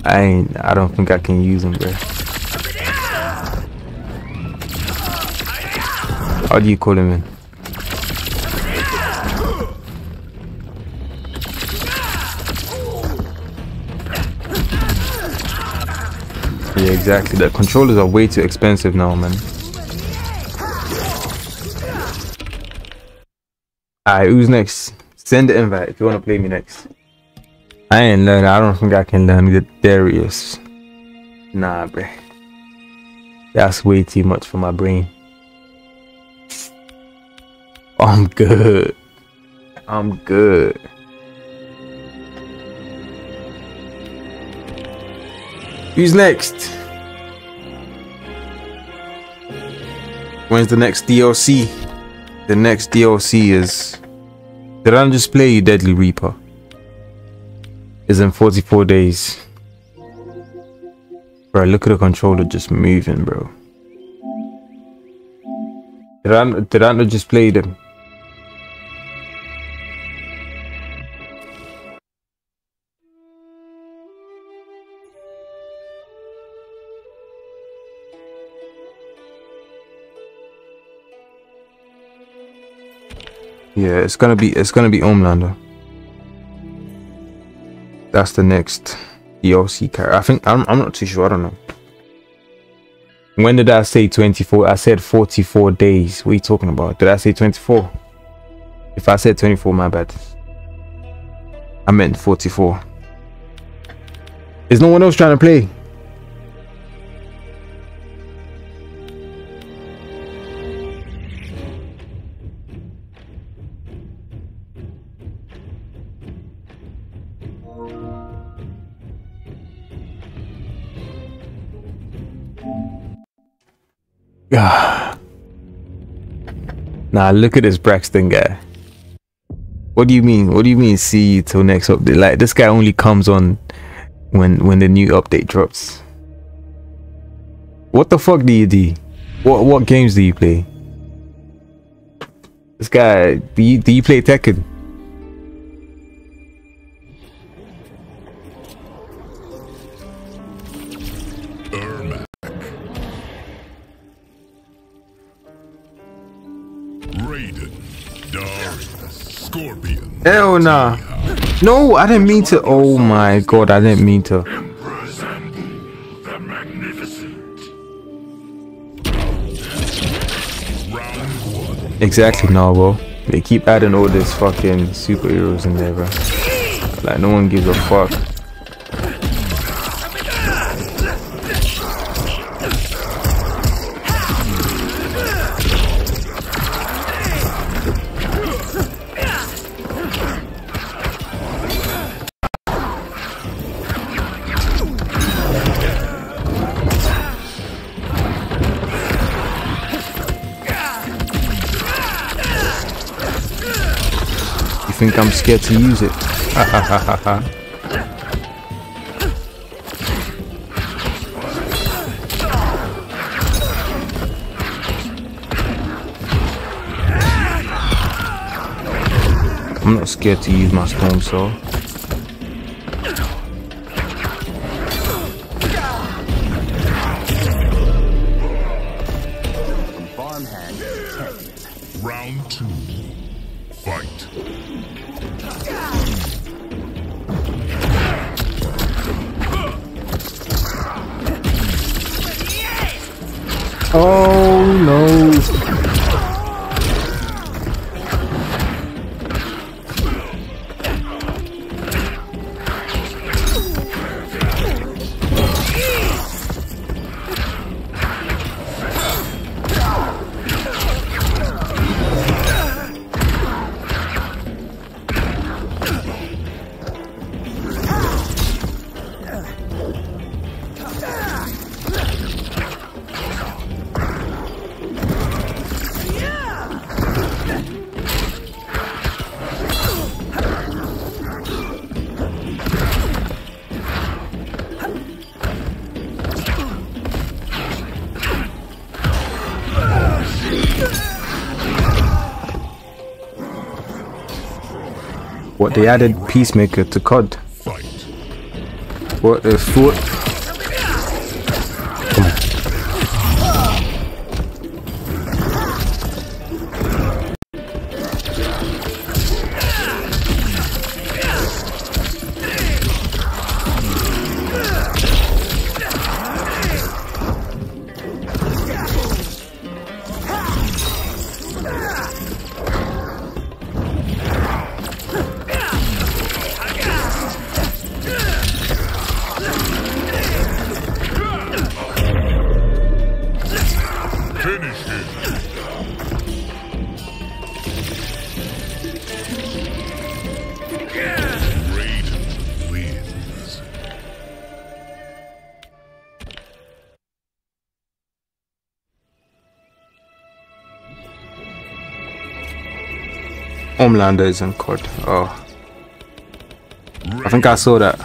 I ain't. I don't think I can use him, bro. How do you call him in? Yeah, exactly. The controllers are way too expensive now, man. Alright, who's next? Send the invite if you want to play me next. I ain't learn. I don't think I can um, learn the Darius. Nah, bruh. That's way too much for my brain. I'm good. I'm good. Who's next? When's the next DLC? The next DLC is. Did I just play you Deadly Reaper? Is in 44 days. Bro, look at the controller just moving, bro. Did I, did I just play them? Yeah, it's gonna be it's gonna be Homelander. That's the next DLC character. I think I'm I'm not too sure. I don't know. When did I say 24? I said 44 days. What are you talking about? Did I say 24? If I said 24, my bad. I meant 44. Is no one else trying to play? Nah, look at this Braxton guy. What do you mean? What do you mean? See you till next update? Like this guy only comes on when when the new update drops. What the fuck do you do? What what games do you play? This guy, do you, do you play Tekken? Hell nah. No, I didn't mean to. Oh my god, I didn't mean to. Exactly, no, bro. They keep adding all this fucking superheroes in there, bro. Like, no one gives a fuck. Think I'm scared to use it? I'm not scared to use my storm sword. They added Peacemaker to COD. What the foot? Homelander is in COD. Oh, I think I saw that.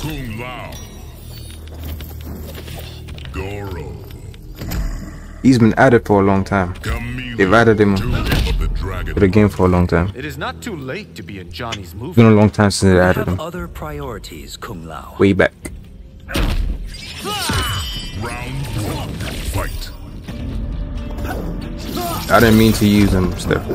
Kung Lao. Goro. He's been added for a long time. Kamila. They've added him Tomb of the Dragon. to the game for a long time. It is not too late to be in Johnny's It's movie. been a long time since they added him. other priorities, Kung Lao. Way back. Round one. Fight. I didn't mean to use him, Steph.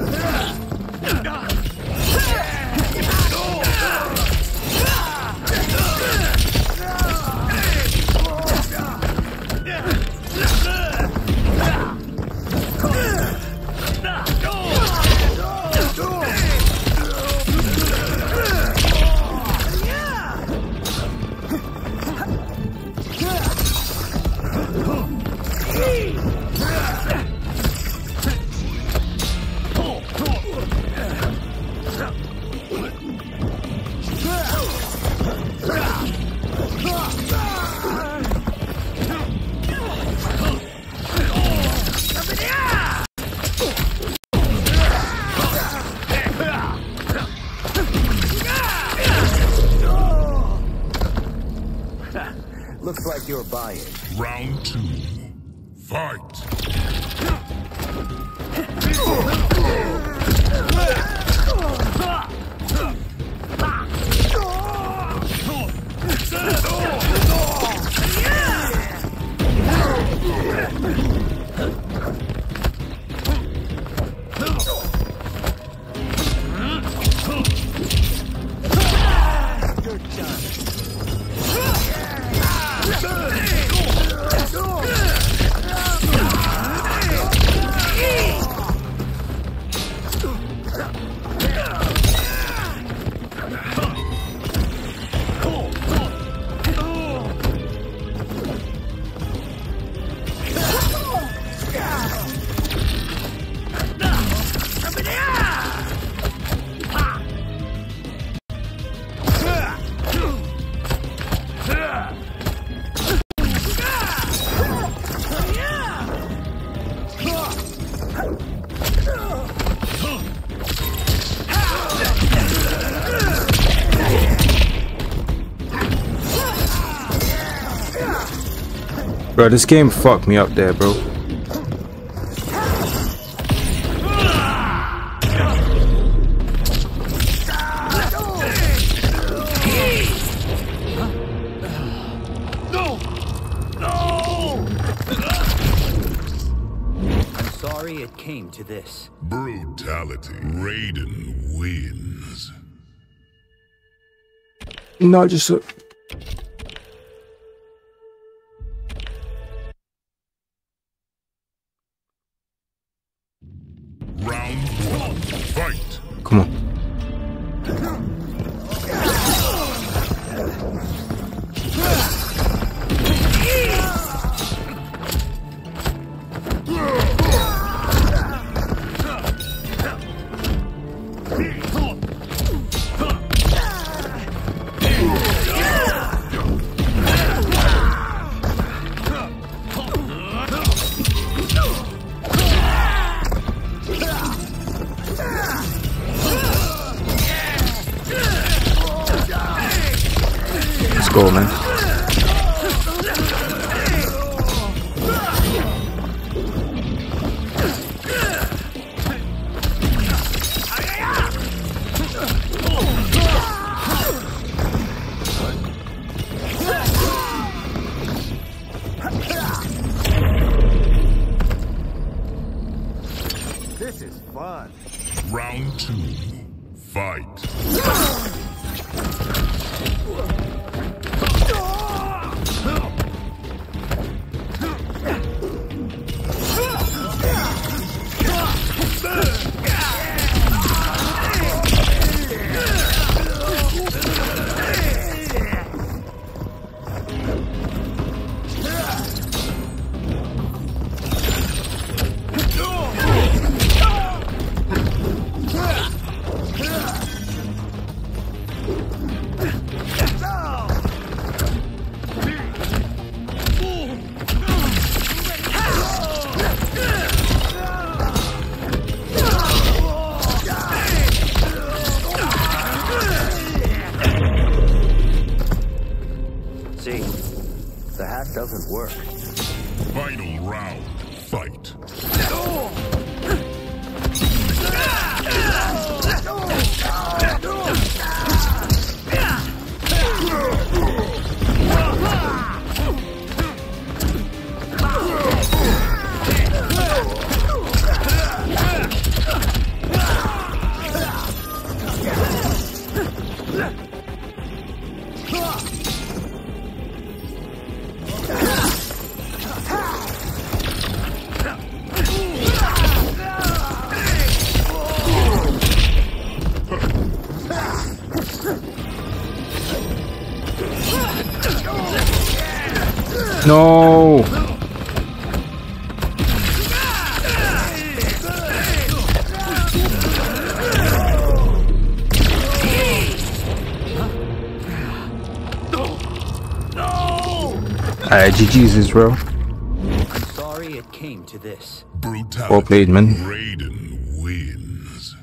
Like. Round two. Fight. Bro, this game fucked me up there, bro. I'm sorry it came to this. Brutality. Raiden wins. No, just uh, Alright, GG's Israel. I'm sorry it came to this. Brutality. Well played, man. Raiden wins.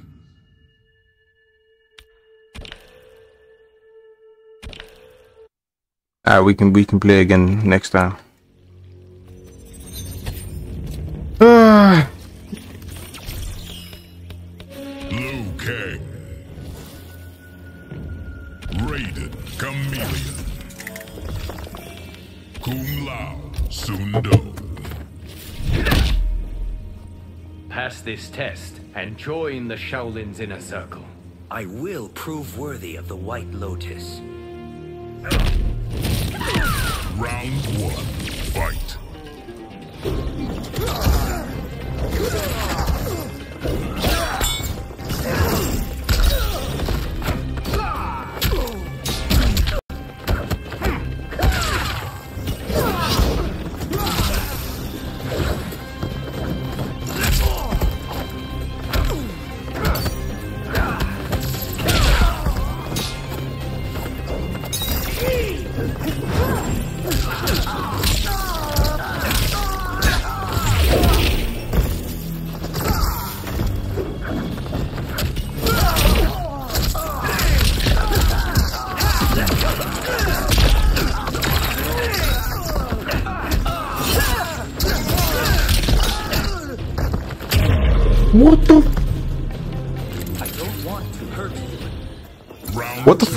Alright, we can we can play again next time. Ah, Liu Kang. Raiden Khameleon. Kung Lao Sundo. Pass this test and join the Shaolin's inner circle. I will prove worthy of the White Lotus. Round one. Fight.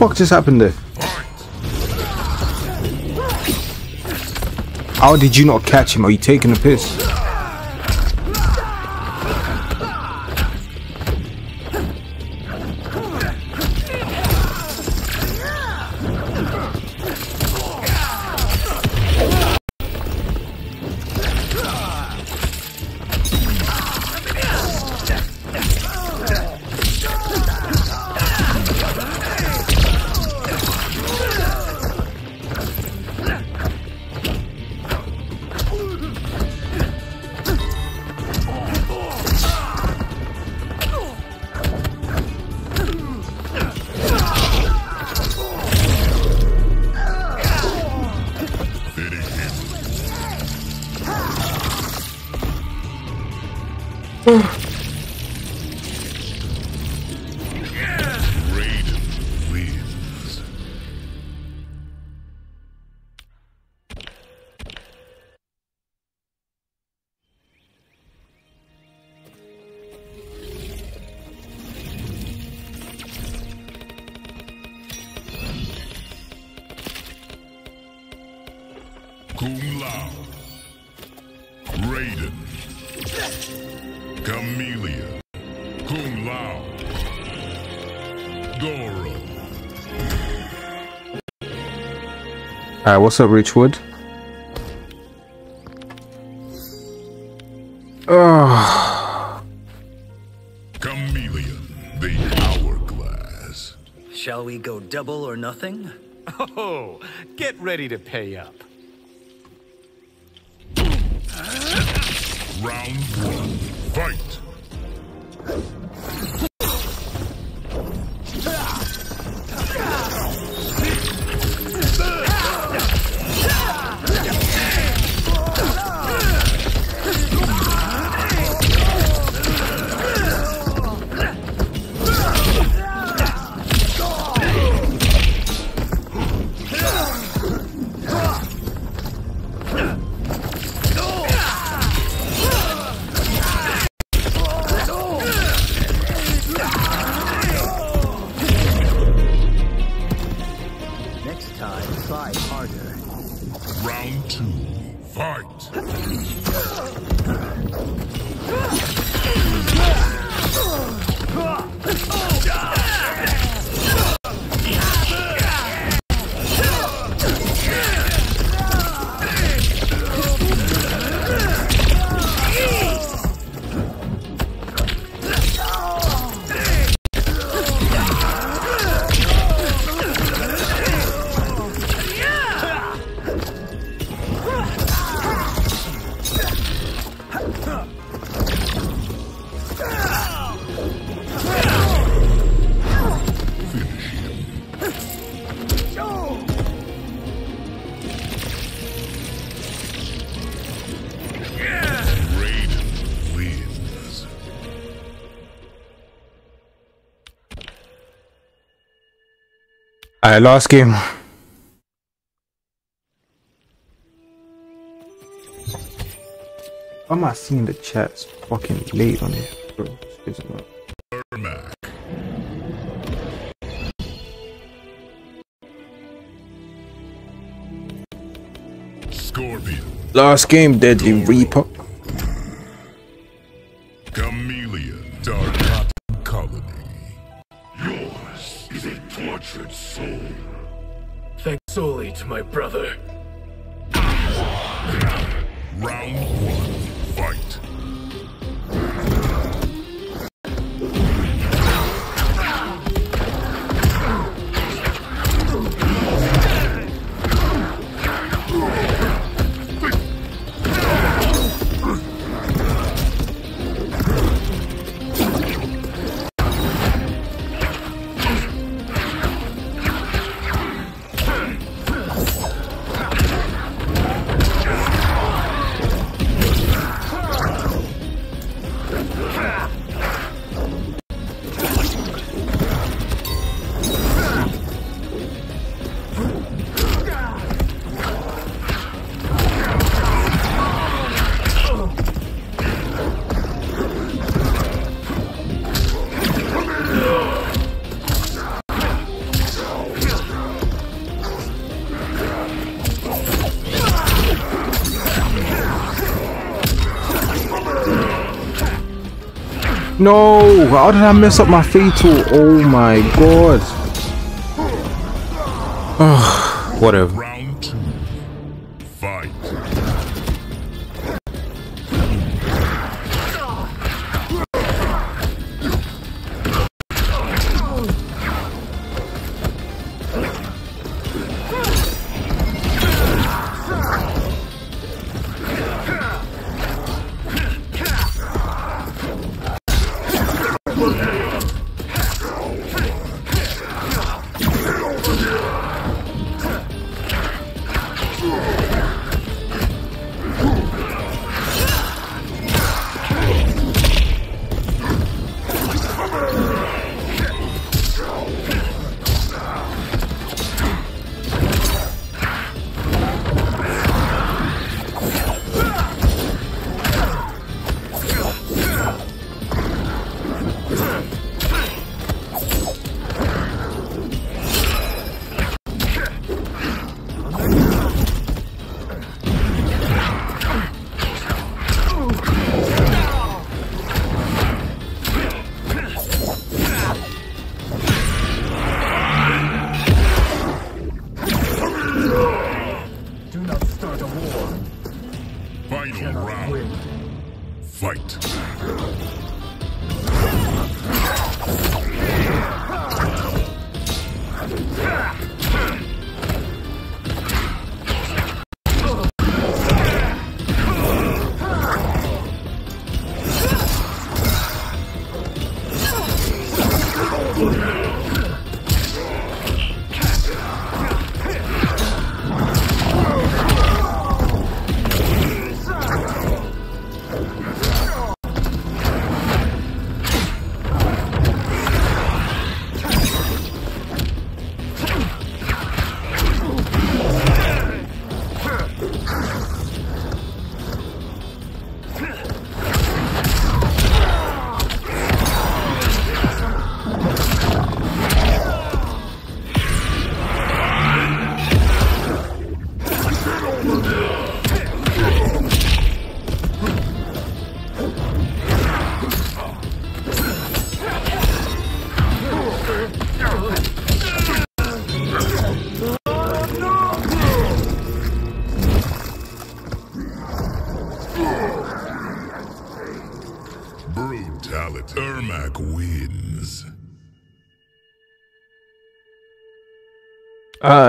Fuck just happened there? How did you not catch him? Are you taking a piss? What's up, Richwood? Oh, Khameleon. The Hourglass. Shall we go double or nothing? Oh, get ready to pay up. Round one. Fight. Alright, last game. Why am I seeing the chats fucking late on it, bro? Excuse me. Last game, Deadly Reaper. My brother. Round one. Fight. No! How did I mess up my fatal? Oh my god. Ugh, whatever.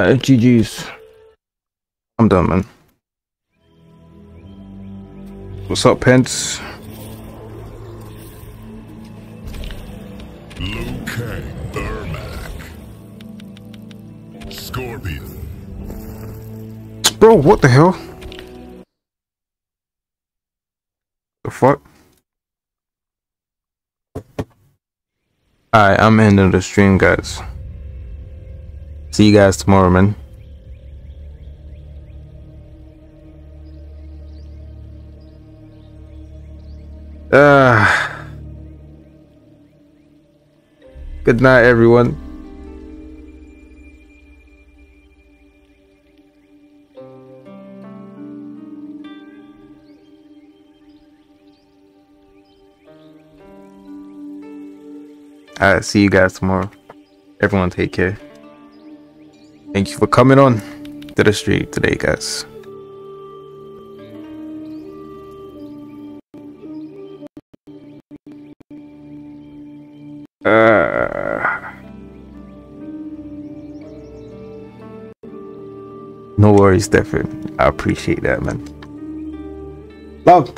Uh, GG's. I'm done, man. What's up, Pence? Liu Kang. Ermac. Scorpion. Bro, what the hell? The fuck? Alright, I'm ending the stream, guys. See you guys tomorrow, man. Uh, good night, everyone. Alright, see you guys tomorrow. Everyone take care. Thank you for coming on to the street today, guys. Uh, no worries, Stefan. I appreciate that, man. Love.